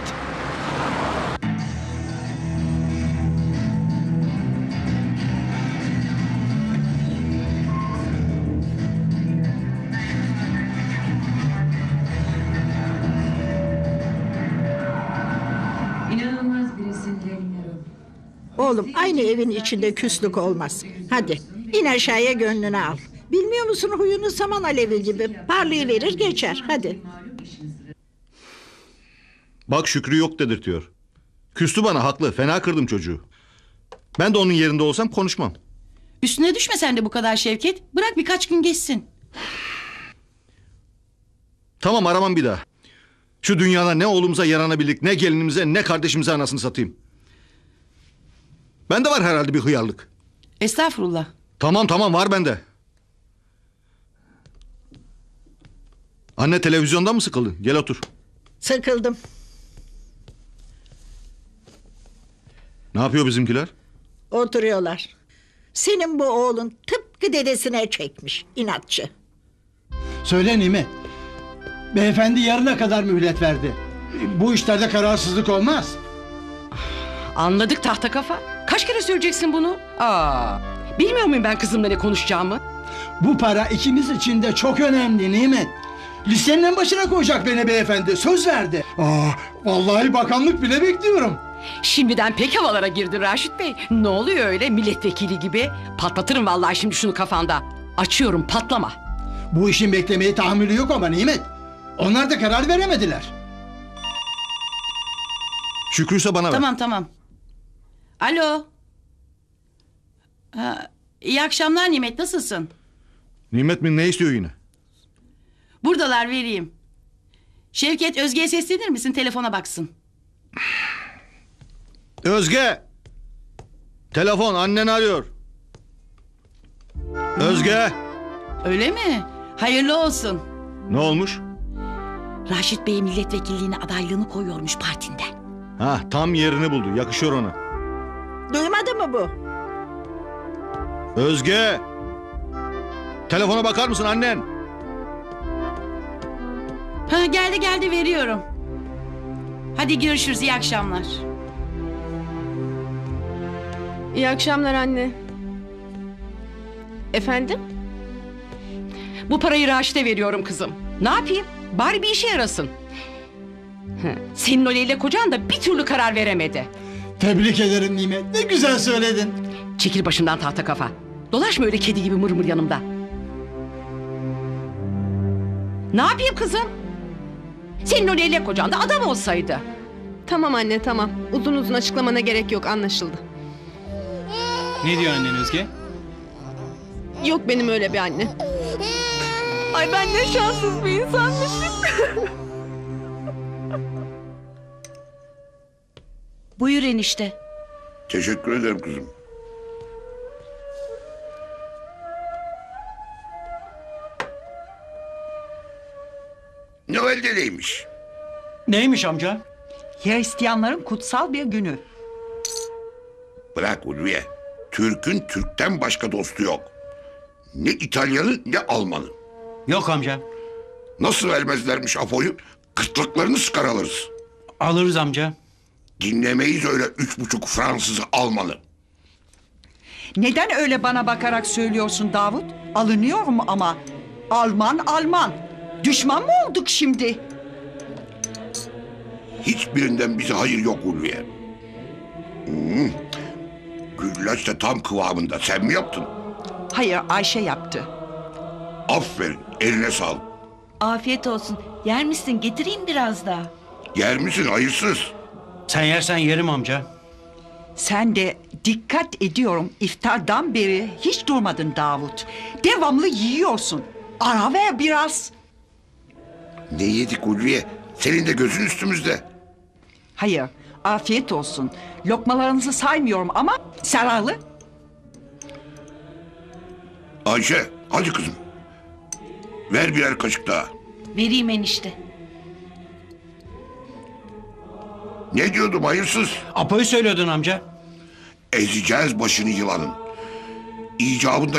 İnanılmaz bir esinleniyorum. Oğlum aynı evin içinde küslük olmaz. Hadi in aşağıya gönlünü al. Bilmiyor musun huyunu saman alevi gibi. Parlayıverir geçer hadi. Bak Şükrü yok dedirtiyor. Küstü bana haklı. Fena kırdım çocuğu. Ben de onun yerinde olsam konuşmam. Üstüne düşme sen de bu kadar Şevket. Bırak birkaç gün geçsin. Tamam aramam bir daha. Şu dünyada ne oğlumuza yaranabildik ne gelinimize ne kardeşimize anasını satayım. Bende var herhalde bir hıyarlık. Estağfurullah. Tamam tamam var bende. Anne televizyondan mı sıkıldın? Gel otur. Sıkıldım. Ne yapıyor bizimkiler? Oturuyorlar. Senin bu oğlun tıpkı dedesine çekmiş inatçı. Söyle Nimet. Beyefendi yarına kadar mühlet verdi. Bu işlerde kararsızlık olmaz. Anladık tahta kafa. Kaç kere söyleyeceksin bunu? Aa, bilmiyor muyum ben kızımla ne konuşacağımı? Bu para ikimiz için de çok önemli Nimet. Listenin en başına koyacak beni beyefendi. Söz verdi. Aa, vallahi bakanlık bile bekliyorum. Şimdiden pek havalara girdi Raşit Bey. Ne oluyor öyle milletvekili gibi? Patlatırım vallahi şimdi şunu kafanda. Açıyorum patlama. Bu işin beklemeye tahammülü yok ama Nimet. Onlar da karar veremediler. Şükrüyse bana ver. Tamam tamam. Alo. Ha, iyi akşamlar Nimet nasılsın? Nimet mi ne istiyor yine? Buradalar vereyim. Şevket Özge'ye seslenir misin telefona baksın. Özge! Telefon annen arıyor. Özge! Öyle mi? Hayırlı olsun. Ne olmuş? Raşit Bey milletvekilliğine adaylığını koyuyormuş partinden. Ha tam yerini buldu. Yakışıyor ona. Duymadı mı bu? Özge! Telefona bakar mısın annen? Ha geldi geldi veriyorum. Hadi görüşürüz iyi akşamlar. İyi akşamlar anne. Efendim? Bu parayı Raşit'e veriyorum kızım. Ne yapayım? Bari bir işe yarasın. Hı, Senin o Leyla kocan da bir türlü karar veremedi. Tebrik ederim Nimet. Ne güzel söyledin. Çekil başımdan tahta kafa. Dolaşma öyle kedi gibi mırmır yanımda. Ne yapayım kızım? Senin o Leyla kocan da adam olsaydı. Tamam anne tamam. Uzun uzun açıklamana gerek yok anlaşıldı. Ne diyor annen Özge? Yok benim öyle bir anne. Ay ben ne şanssız bir insanmışım. Buyur enişte. Teşekkür ederim kızım. Noel dedeymiş. Neymiş amca? Hristiyanların kutsal bir günü. Bırak Ulviye. Türk'ün Türk'ten başka dostu yok. Ne İtalyanı ne Almanı. Yok amca. Nasıl vermezlermiş Apo'yu? Kırtlıklarını sıkar alırız. Alırız amca. Dinlemeyiz öyle üç buçuk Fransız Almanı. Neden öyle bana bakarak söylüyorsun Davut? Alınıyorum ama. Alman Alman. Düşman mı olduk şimdi? Hiçbirinden bize hayır yok Ulviye. Hmm. Güllaç da tam kıvamında. Sen mi yaptın? Hayır Ayşe yaptı. Aferin. Eline sağlık. Afiyet olsun. Yer misin? Getireyim biraz daha. Yer misin hayırsız? Sen yersen yerim amca. Sen de dikkat ediyorum iftardan beri hiç durmadın Davut. Devamlı yiyorsun. Ara ver biraz. Ne yedik Ulviye? Senin de gözün üstümüzde. Hayır, afiyet olsun. Lokmalarınızı saymıyorum ama zararlı. Ayşe hadi kızım. Ver birer kaşık daha. Vereyim enişte. Ne diyordum hayırsız? Apo'yu söylüyordun amca. Ezeceğiz başını yılanın. İcabında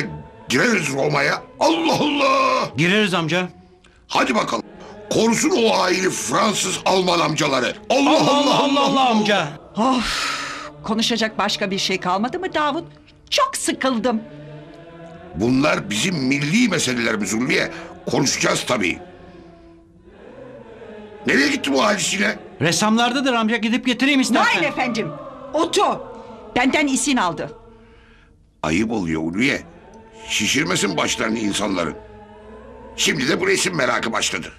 gireriz Roma'ya. Allah Allah! Gireriz amca. Hadi bakalım. Korusun o haini Fransız Alman amcaları. Allah Allah Allah Allah, amca. Of, konuşacak başka bir şey kalmadı mı Davut? Çok sıkıldım. Bunlar bizim milli meselelerimiz Ulviye. Konuşacağız tabii. Nereye gitti bu halis yine? Ressamlardadır amca gidip getireyim istersen. Nail efendim, otu. Benden isin aldı. Ayıp oluyor Ulviye. Şişirmesin başlarını insanların. Şimdi de bu resim merakı başladı.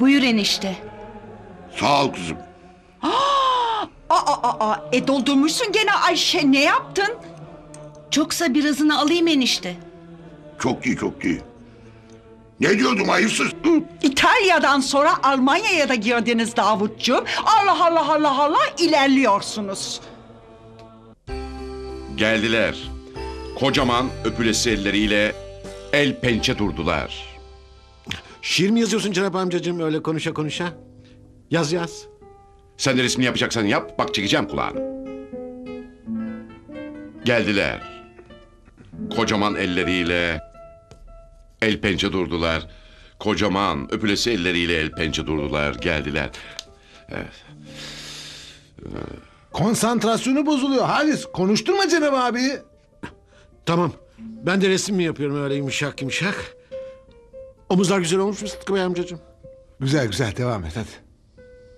Buyur enişte. Sağ ol kızım. Aa, aa, aa, e doldurmuşsun gene Ayşe ne yaptın? Çoksa birazını alayım enişte. Çok iyi çok iyi. Ne diyordum hayırsız? İtalya'dan sonra Almanya'ya da girdiniz Davutcuğum. Allah Allah Allah Allah ilerliyorsunuz. Geldiler. Kocaman öpülesi elleriyle el pençe durdular. Şiir mi yazıyorsun Cenap amcacığım öyle konuşa konuşa? Yaz yaz. Sen de resmini yapacaksan yap, bak çekeceğim kulağını. Geldiler. Kocaman elleriyle el pençe durdular. Kocaman öpülesi elleriyle el pençe durdular. Geldiler. Evet. Konsantrasyonu bozuluyor Halis. Konuşturma Cenab abi. Tamam. Ben de resim mi yapıyorum öyle yumuşak yumuşak? Omuzlar güzel olmuş mu Sıtkı Bey amcacığım? Güzel güzel devam et hadi.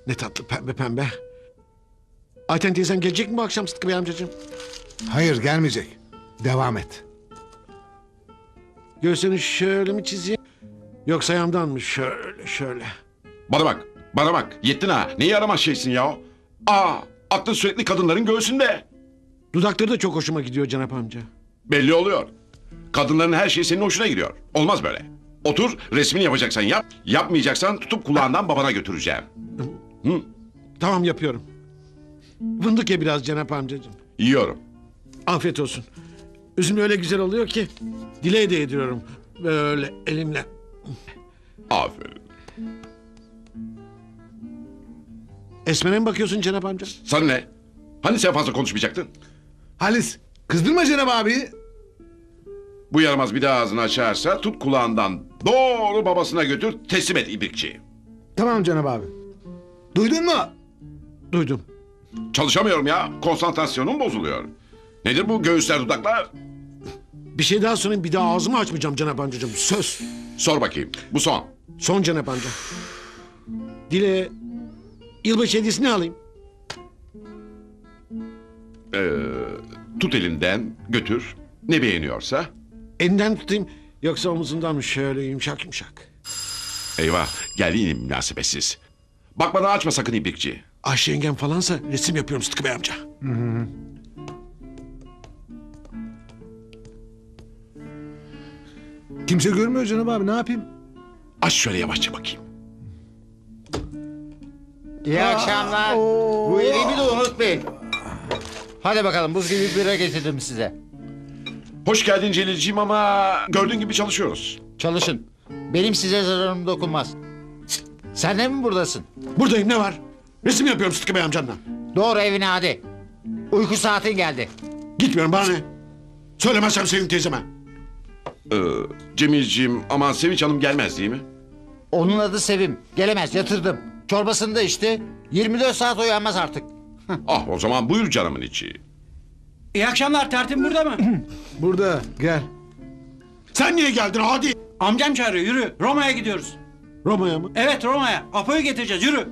Ne tatlı pembe pembe. Ayten teyzen gelecek mi bu akşam Sıtkı Bey amcacığım? Hayır gelmeyecek. Devam et. Göğsünü şöyle mi çizeyim? Yoksa yandan mı? Şöyle şöyle. Bana bak, bana bak. Yettin ha. Neyi aramaz şeysin ya? Aa, aklın sürekli kadınların göğsünde. Dudakları da çok hoşuma gidiyor Cenap amca. Belli oluyor. Kadınların her şeyi senin hoşuna gidiyor. Olmaz böyle. Otur, resmini yapacaksan yap. Yapmayacaksan tutup kulağından babana götüreceğim. Hı, Tamam yapıyorum. Fındık ye biraz Cenap amcacığım. yiyorum. Afiyet olsun. Üzüm öyle güzel oluyor ki. Dileğe de yediriyorum. Böyle elimle. Aferin. Esmer'e mi bakıyorsun Cenap amca? Sana ne? Hani sen fazla konuşmayacaktın? Halis kızdırma Cenab abi. Bu yaramaz bir daha ağzını açarsa tut kulağından doğru babasına götür teslim et ibrikçiyi. Tamam Cenab abi. Duydun mu? Duydum. Çalışamıyorum ya. Konsantrasyonum bozuluyor. Nedir bu göğüsler dudaklar? Bir şey daha sorayım bir daha ağzımı açmayacağım Cenap amcacığım. Söz. Sor bakayım. Bu son. Son Cenap amca. Dile yılbaşı hediyesi ne alayım? Ee, tut elinden götür. Ne beğeniyorsa. Elinden tutayım yoksa omuzundan mı şöyle yumuşak yumuşak. Eyvah geldi yine münasebetsiz. Bak bana açma sakın ibrikçi. Ayşe yengem falansa resim yapıyorum Sıtkı Bey amca. Kimse görmüyor Cenab abi ne yapayım? Aç şöyle yavaşça bakayım. İyi akşamlar. Bu iyiliğimi de unutmayın. Hadi bakalım buz gibi bira getirdim size. Hoş geldin Celilciğim ama gördüğün gibi çalışıyoruz. Çalışın. Benim size zararım dokunmaz. Sen de mi buradasın? Buradayım ne var? Resim yapıyorum Sıtkı Bey amcanla. Doğru evine hadi. Uyku saatin geldi. Gitmiyorum bana ne? Söylemezsem Sevim teyzeme. Ee, Cemilciğim aman Sevinç Hanım gelmez değil mi? Onun adı Sevim. Gelemez yatırdım. Çorbasını da içti. 24 saat uyanmaz artık. ah o zaman buyur canımın içi. İyi akşamlar tertip burada mı? Burada gel. Sen niye geldin hadi? Amcam çağırıyor yürü. Roma'ya gidiyoruz. Roma'ya mı? Evet Roma'ya. Apo'yu getireceğiz yürü.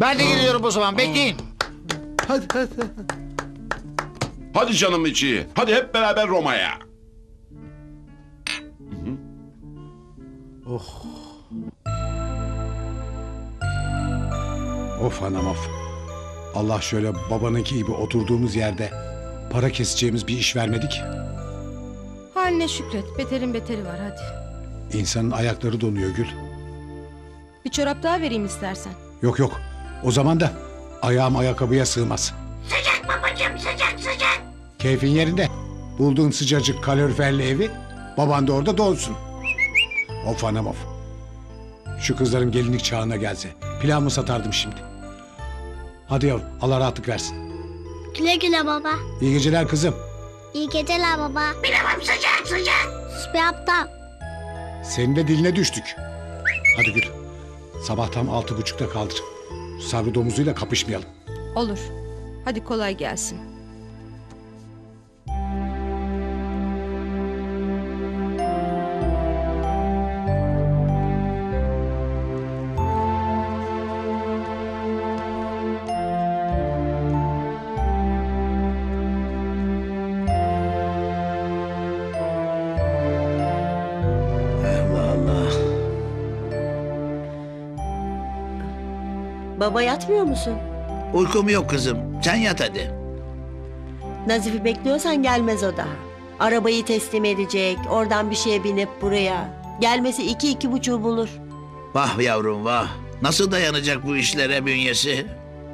Ben de geliyorum o zaman bekleyin. Hadi hadi. hadi. Hadi canım içi. Hadi hep beraber Roma'ya. Of anam of. Allah şöyle babanınki gibi oturduğumuz yerde para keseceğimiz bir iş vermedik. Haline şükret. Beterin beteri var hadi. İnsanın ayakları donuyor Gül. Bir çorap daha vereyim istersen. Yok yok. O zaman da ayağım ayakkabıya sığmaz. Sıcak babacığım sıcak sıcak. Keyfin yerinde. Bulduğun sıcacık kaloriferli evi baban da orada donsun. Of anam of. Şu kızların gelinlik çağına gelse pilavımı satardım şimdi. Hadi yavrum Allah rahatlık versin. Güle güle baba. İyi geceler kızım. İyi geceler baba. Bilemem sıcak sıcak. Sus be aptal. Senin de diline düştük. Hadi gül. Sabah tam altı buçukta kaldır. Sabri domuzuyla kapışmayalım. Olur. Hadi kolay gelsin. Baba yatmıyor musun? Uykum yok kızım. Sen yat hadi. Nazif'i bekliyorsan gelmez o da. Arabayı teslim edecek, oradan bir şeye binip buraya. Gelmesi iki iki buçuğu bulur. Vah yavrum vah. Nasıl dayanacak bu işlere bünyesi?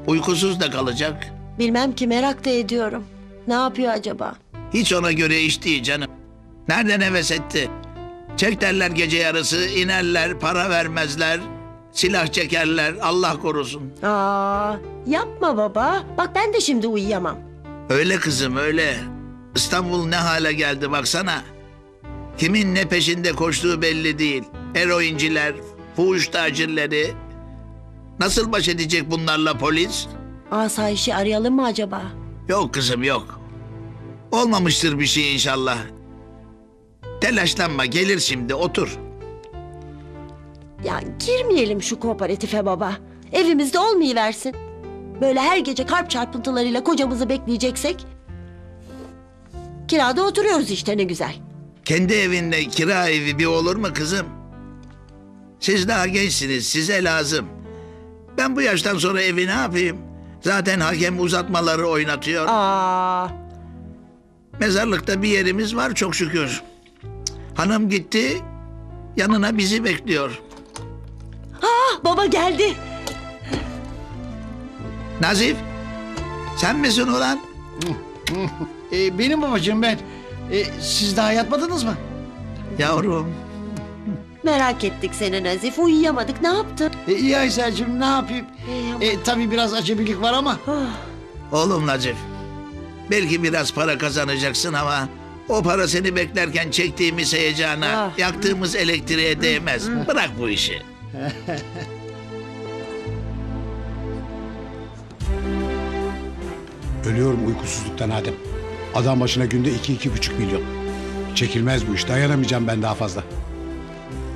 Uykusuz da kalacak. Bilmem ki merak da ediyorum. Ne yapıyor acaba? Hiç ona göre iş değil canım. Nereden heves etti? Çek derler gece yarısı, inerler, para vermezler. Silah çekerler, Allah korusun. Aa, yapma baba. Bak ben de şimdi uyuyamam. Öyle kızım öyle. İstanbul ne hale geldi baksana. Kimin ne peşinde koştuğu belli değil. Eroinciler, fuhuş tacirleri. Nasıl baş edecek bunlarla polis? Asayişi arayalım mı acaba? Yok kızım yok. Olmamıştır bir şey inşallah. Telaşlanma gelir şimdi otur. Ya girmeyelim şu kooperatife baba. Evimizde olmayıversin. Böyle her gece kalp çarpıntılarıyla kocamızı bekleyeceksek... Kirada oturuyoruz işte ne güzel. Kendi evinde kira evi bir olur mu kızım? Siz daha gençsiniz size lazım. Ben bu yaştan sonra evi ne yapayım? Zaten hakem uzatmaları oynatıyor. Aa. Mezarlıkta bir yerimiz var çok şükür. Hanım gitti, yanına bizi bekliyor. Ah baba geldi. Nazif, sen misin ulan? Ee, benim babacığım ben. Ee, siz daha yatmadınız mı? Yavrum. Merak ettik seni Nazif. Uyuyamadık. Ne yaptın? Ee, iyi Aysel'cim ne yapayım? Ee, tabii biraz acemilik var ama. Oğlum Nazif, belki biraz para kazanacaksın ama... ...o para seni beklerken çektiğimiz heyecana, yaktığımız elektriğe değmez. Bırak bu işi. Ölüyorum uykusuzluktan Adem. Adam başına günde iki iki buçuk milyon. Çekilmez bu iş. Dayanamayacağım ben daha fazla.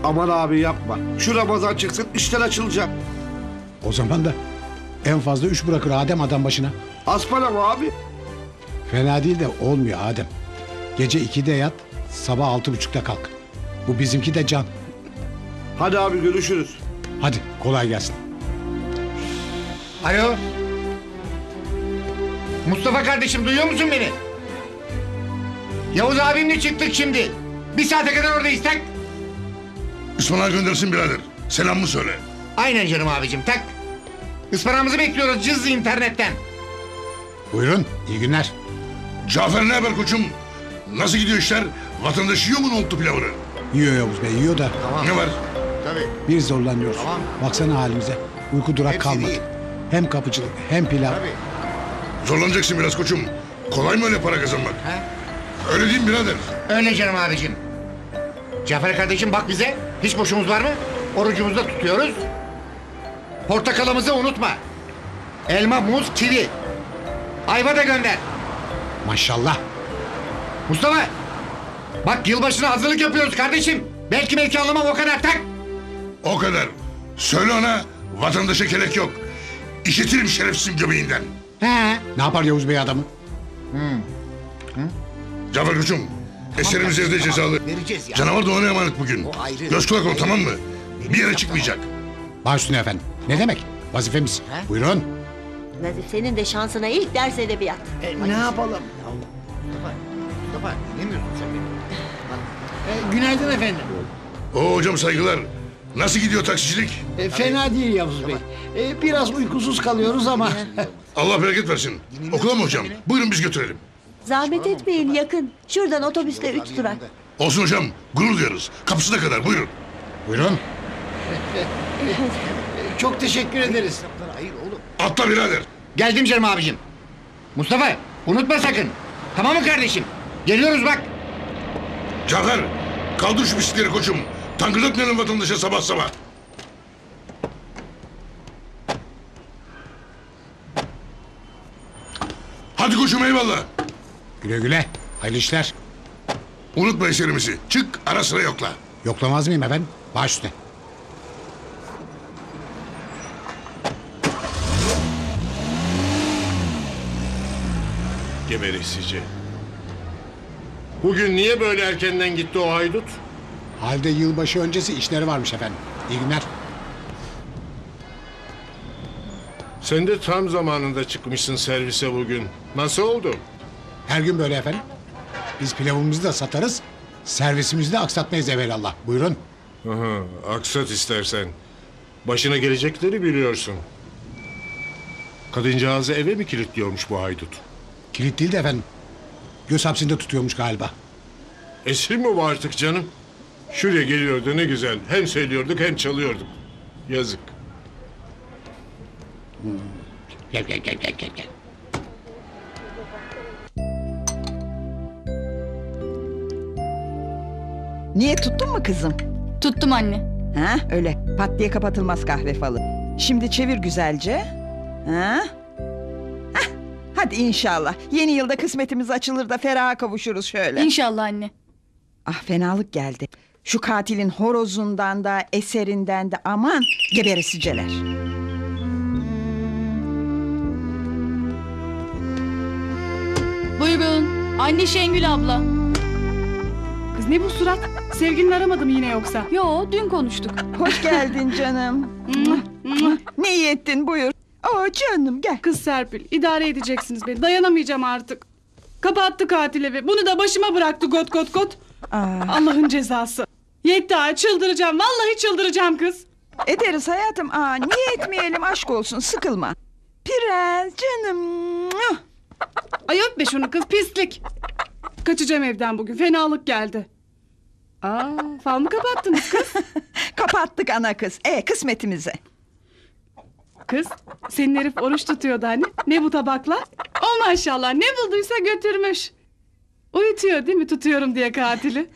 Aman abi yapma. Şu Ramazan çıksın işler açılacak. O zaman da en fazla üç bırakır Adem adam başına. Az para mı abi? Fena değil de olmuyor Adem. Gece ikide yat, sabah altı buçukta kalk. Bu bizimki de can. Hadi abi görüşürüz. Hadi kolay gelsin. Alo. Mustafa kardeşim duyuyor musun beni? Yavuz abimle çıktık şimdi. Bir saate kadar oradayız tak. İsmail'a göndersin birader. Selamımı söyle. Aynen canım abicim tak. Ispanağımızı bekliyoruz cız internetten. Buyurun iyi günler. Cafer ne haber koçum? Nasıl gidiyor işler? Vatandaş yiyor mu nohutlu pilavını? Yiyor Yavuz Bey yiyor da. Ne var? Tabii. Bir zorlanıyoruz. Baksana halimize. Uyku durak Hepsi kalmadı. değil. Hem kapıcılık hem pilav. Zorlanacaksın biraz koçum. Kolay mı öyle para kazanmak? Öyle değil mi birader? Öyle canım abicim. Cafer kardeşim bak bize. Hiç boşumuz var mı? Orucumuzu da tutuyoruz. Portakalımızı unutma. Elma, muz, kivi. Ayva da gönder. Maşallah. Mustafa. Bak yılbaşına hazırlık yapıyoruz kardeşim. Belki belki anlamam o kadar tak. O kadar. Söyle ona vatandaşa kelek yok. İşitirim şerefsizin göbeğinden. He. Ne yapar Yavuz Bey adamı? Cafer koçum. Eserimiz evde cezalı. Vereceğiz ya. Canavar da ona emanet bugün. O ayrı. Göz kulak ol tamam mı? Bir yere çıkmayacak. Baş üstüne efendim. Ne demek? Vazifemiz. Buyurun. Nazif senin de şansına ilk ders edebiyat. E, ne yapalım? Mustafa, Mustafa dinlemiyorsun sen beni. Ee, günaydın efendim. Oo hocam saygılar. Nasıl gidiyor taksicilik? E, fena değil Yavuz Bey. E, biraz uykusuz kalıyoruz ama. Allah bereket versin. Okula mı hocam? Buyurun biz götürelim. Zahmet etmeyin yakın. Şuradan otobüste üç durak. Olsun hocam. Gurur duyarız. Kapısına kadar buyurun. Buyurun. Çok teşekkür ederiz. Atla birader. Geldim canım abicim. Mustafa unutma sakın. Tamam mı kardeşim? Geliyoruz bak. Cafer kaldır şu bisikleri koçum. Tangırdatmayalım vatandaşa sabah sabah. Hadi koçum eyvallah. Güle güle. Hayırlı işler. Unutma eserimizi. Çık ara sıra yokla. Yoklamaz mıyım efendim? Baş üstüne. Geberesici. Bugün niye böyle erkenden gitti o haydut? Halde yılbaşı öncesi işleri varmış efendim. İyi günler. Sen de tam zamanında çıkmışsın servise bugün. Nasıl oldu? Her gün böyle efendim. Biz pilavımızı da satarız. Servisimizi de aksatmayız evelallah. Buyurun. Aha, aksat istersen. Başına gelecekleri biliyorsun. Kadıncağızı eve mi kilitliyormuş bu haydut? Kilit değil de efendim. Göz hapsinde tutuyormuş galiba. Esir mi bu artık canım? Şuraya geliyordu ne güzel. Hem söylüyorduk hem çalıyorduk. Yazık. Gel gel gel gel gel. gel. Niye tuttun mu kızım? Tuttum anne. Ha öyle pat diye kapatılmaz kahve falı. Şimdi çevir güzelce. Ha? Hah, hadi inşallah. Yeni yılda kısmetimiz açılır da feraha kavuşuruz şöyle. İnşallah anne. Ah fenalık geldi. Şu katilin horozundan da eserinden de aman geberesiceler. Buyurun. Anne Şengül abla. Kız ne bu surat? Sevgilini aramadım yine yoksa. Yo dün konuştuk. Hoş geldin canım. ne iyi ettin buyur. Oo canım gel. Kız Serpil idare edeceksiniz beni. Dayanamayacağım artık. Kapattı katil evi. Bunu da başıma bıraktı got got got. Allah'ın cezası. Yetti ha çıldıracağım. Vallahi çıldıracağım kız. Ederiz hayatım. Aa, niye etmeyelim aşk olsun sıkılma. Prens canım. Ay öpme şunu kız pislik. Kaçacağım evden bugün. Fenalık geldi. Aa, fal mı kapattınız kız? Kapattık ana kız. E kısmetimize. Kız senin herif oruç tutuyordu hani. Ne bu tabaklar? O maşallah ne bulduysa götürmüş. Uyutuyor değil mi tutuyorum diye katili?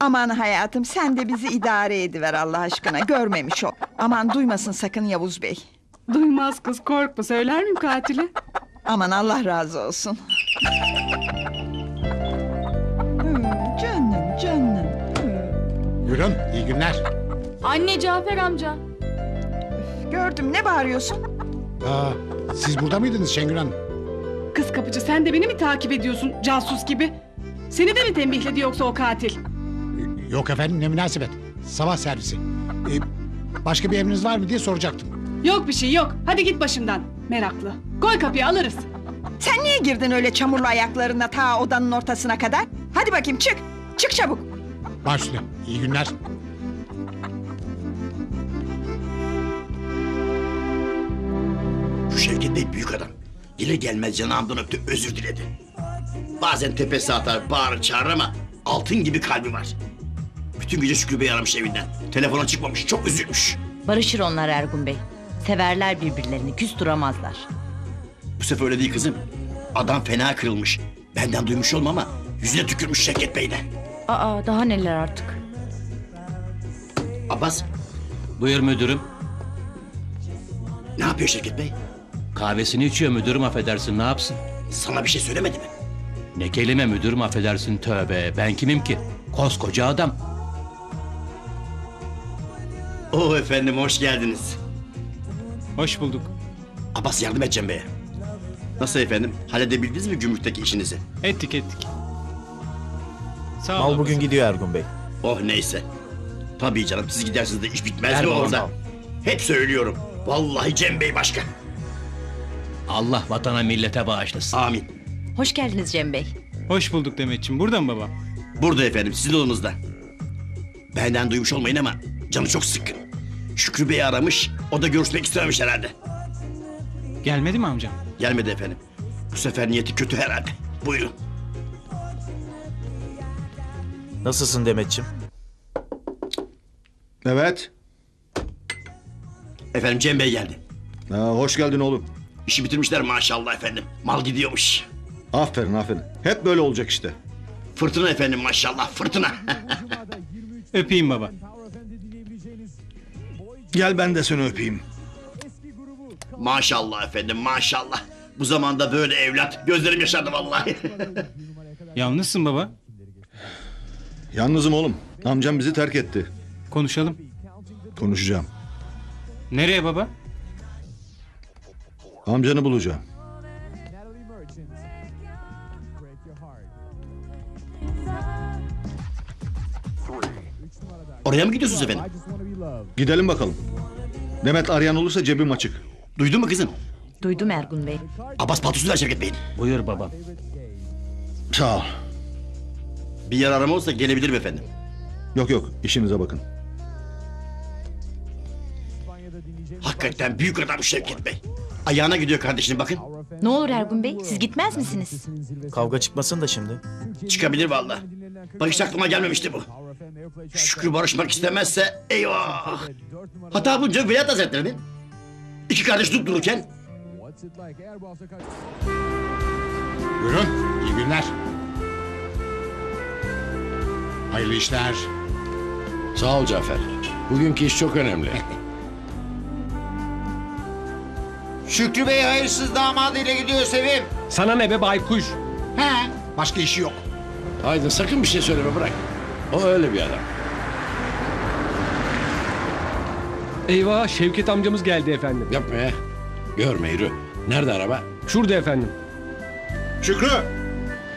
Aman hayatım sen de bizi idare ediver Allah aşkına. Görmemiş o. Aman duymasın sakın Yavuz Bey. Duymaz kız korkma söyler miyim katili? Aman Allah razı olsun. Canım canım. Buyurun. iyi günler. Anne Cafer amca. Gördüm ne bağırıyorsun? Aa, siz burada mıydınız Şengül Hanım? Kız kapıcı sen de beni mi takip ediyorsun casus gibi? Seni de mi tembihledi yoksa o katil? Yok efendim ne münasebet. Sabah servisi. Ee, başka bir emriniz var mı diye soracaktım. Yok bir şey yok. Hadi git başımdan. Meraklı. Koy kapıyı alırız. Sen niye girdin öyle çamurlu ayaklarına ta odanın ortasına kadar? Hadi bakayım çık. Çık çabuk. Baş üstüne. İyi günler. Şu Şevket Bey büyük adam. Gelir gelmez canağımdan öptü özür diledi. Bazen tepesi atar bağırır çağırır ama altın gibi kalbi var. Bütün gece Şükrü Bey aramış evinden. Telefona çıkmamış çok üzülmüş. Barışır onlar Ergun Bey. Severler birbirlerini, küs duramazlar. Bu sefer öyle değil kızım. Adam fena kırılmış. Benden duymuş olma ama yüzüne tükürmüş Şevket Bey'den. Aa daha neler artık. Abbas Buyur müdürüm. ne yapıyor Şevket Bey? Kahvesini içiyor müdürüm affedersin ne yapsın? Sana bir şey söylemedi mi? Ne kelime müdürüm affedersin tövbe. Ben kimim ki? Koskoca adam. Oo efendim hoş geldiniz. Hoş bulduk. Abbas yardım edeceğim Bey'e. Nasıl efendim? Halledebildiniz mi gümrükteki işinizi? Ettik ettik. Mal bugün gidiyor Ergun Bey. Oh neyse. Tabii canım siz gidersiniz de iş bitmez mi orada? sağ. Hep söylüyorum. Vallahi Cem Bey başka. Allah vatana millete bağışlasın. Amin. Hoş geldiniz Cem Bey. Hoş bulduk Demetciğim. Burada mı babam? Burada efendim sizin odanızda. Benden duymuş olmayın ama canı çok sıkkın. Şükrü Bey aramış. O da görüşmek istememiş herhalde. Gelmedi mi amcam? Gelmedi efendim. Bu sefer niyeti kötü herhalde. Buyurun. Nasılsın Demetçim? Evet. Efendim Cem Bey geldi. Ha, hoş geldin oğlum. İşi bitirmişler maşallah efendim. Mal gidiyormuş. Aferin aferin. Hep böyle olacak işte. Fırtına efendim maşallah fırtına. Öpeyim baba. Gel ben de seni öpeyim. maşallah efendim maşallah. Bu zamanda böyle evlat gözlerim yaşardı vallahi. Yalnızsın baba. Yalnızım oğlum. Amcam bizi terk etti. Konuşalım. Konuşacağım. Nereye baba? Amcanı bulacağım. Oraya mı gidiyorsunuz efendim? Gidelim bakalım. Demet arayan olursa cebim açık. Duydun mu kızım? Duydum Ergun Bey. Abbas paltosu ver Şevket Bey'in. Buyur babam. Sağ ol. Bir yer arama olsa gelebilirim efendim. Yok yok işinize bakın. Hakikaten büyük adam Şevket Bey. Ayağına gidiyor kardeşinin bakın. Ne olur Ergun Bey siz gitmez misiniz? Kavga çıkmasın da şimdi. Çıkabilir valla. Bak hiç aklıma gelmemişti bu. Şükrü barışmak istemezse eyvah. Hata bunca Velayet Hazretleri'nin. İki kardeş durup dururken Buyurun. iyi günler. Hayırlı işler. Sağ ol Cafer. Bugünkü iş çok önemli. Şükrü Bey hayırsız damadıyla gidiyor Sevim. Sana ne be baykuş? He. Başka işi yok. Aydın sakın bir şey söyleme bırak. O öyle bir adam. Eyvah Şevket amcamız geldi efendim. Yapma ya. Görme yürü. Nerede araba? Şurada efendim. Şükrü!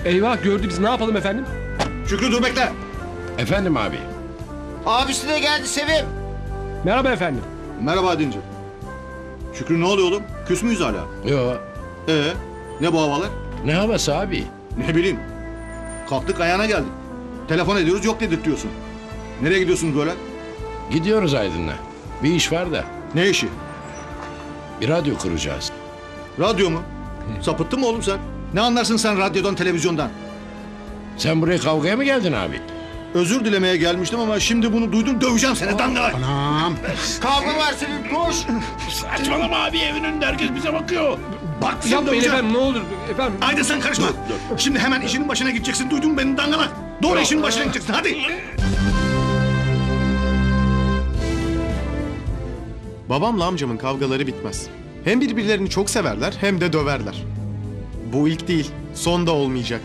Eyvah gördü biz ne yapalım efendim? Şükrü dur bekle. Efendim abi. Abisi de geldi Sevim. Merhaba efendim. Merhaba Adinci. Şükrü ne oluyor oğlum? Küs müyüz hala? Yo. Ee, ne bu havalar? Ne havası abi? Ne bileyim. Kalktık ayağına geldik. Telefon ediyoruz yok dedirtiyorsun. Nereye gidiyorsunuz böyle? Gidiyoruz Aydın'la. Bir iş var da. Ne işi? Bir radyo kuracağız. Radyo mu? Sapıttın mı oğlum sen? Ne anlarsın sen radyodan televizyondan? Sen buraya kavgaya mı geldin abi? Özür dilemeye gelmiştim ama şimdi bunu duydum döveceğim seni dangalak. Anam. Kavga var Sevim koş. Saçmalama abi evin önünde herkes bize bakıyor. Bak Yapmayın döveceğim. efendim ne olur efendim. Haydi sen karışma. Şimdi hemen işinin başına gideceksin. Duydun mu beni dangalak. Doğru işinin başına gideceksin hadi. Babamla amcamın kavgaları bitmez. Hem birbirlerini çok severler hem de döverler. Bu ilk değil, son da olmayacak.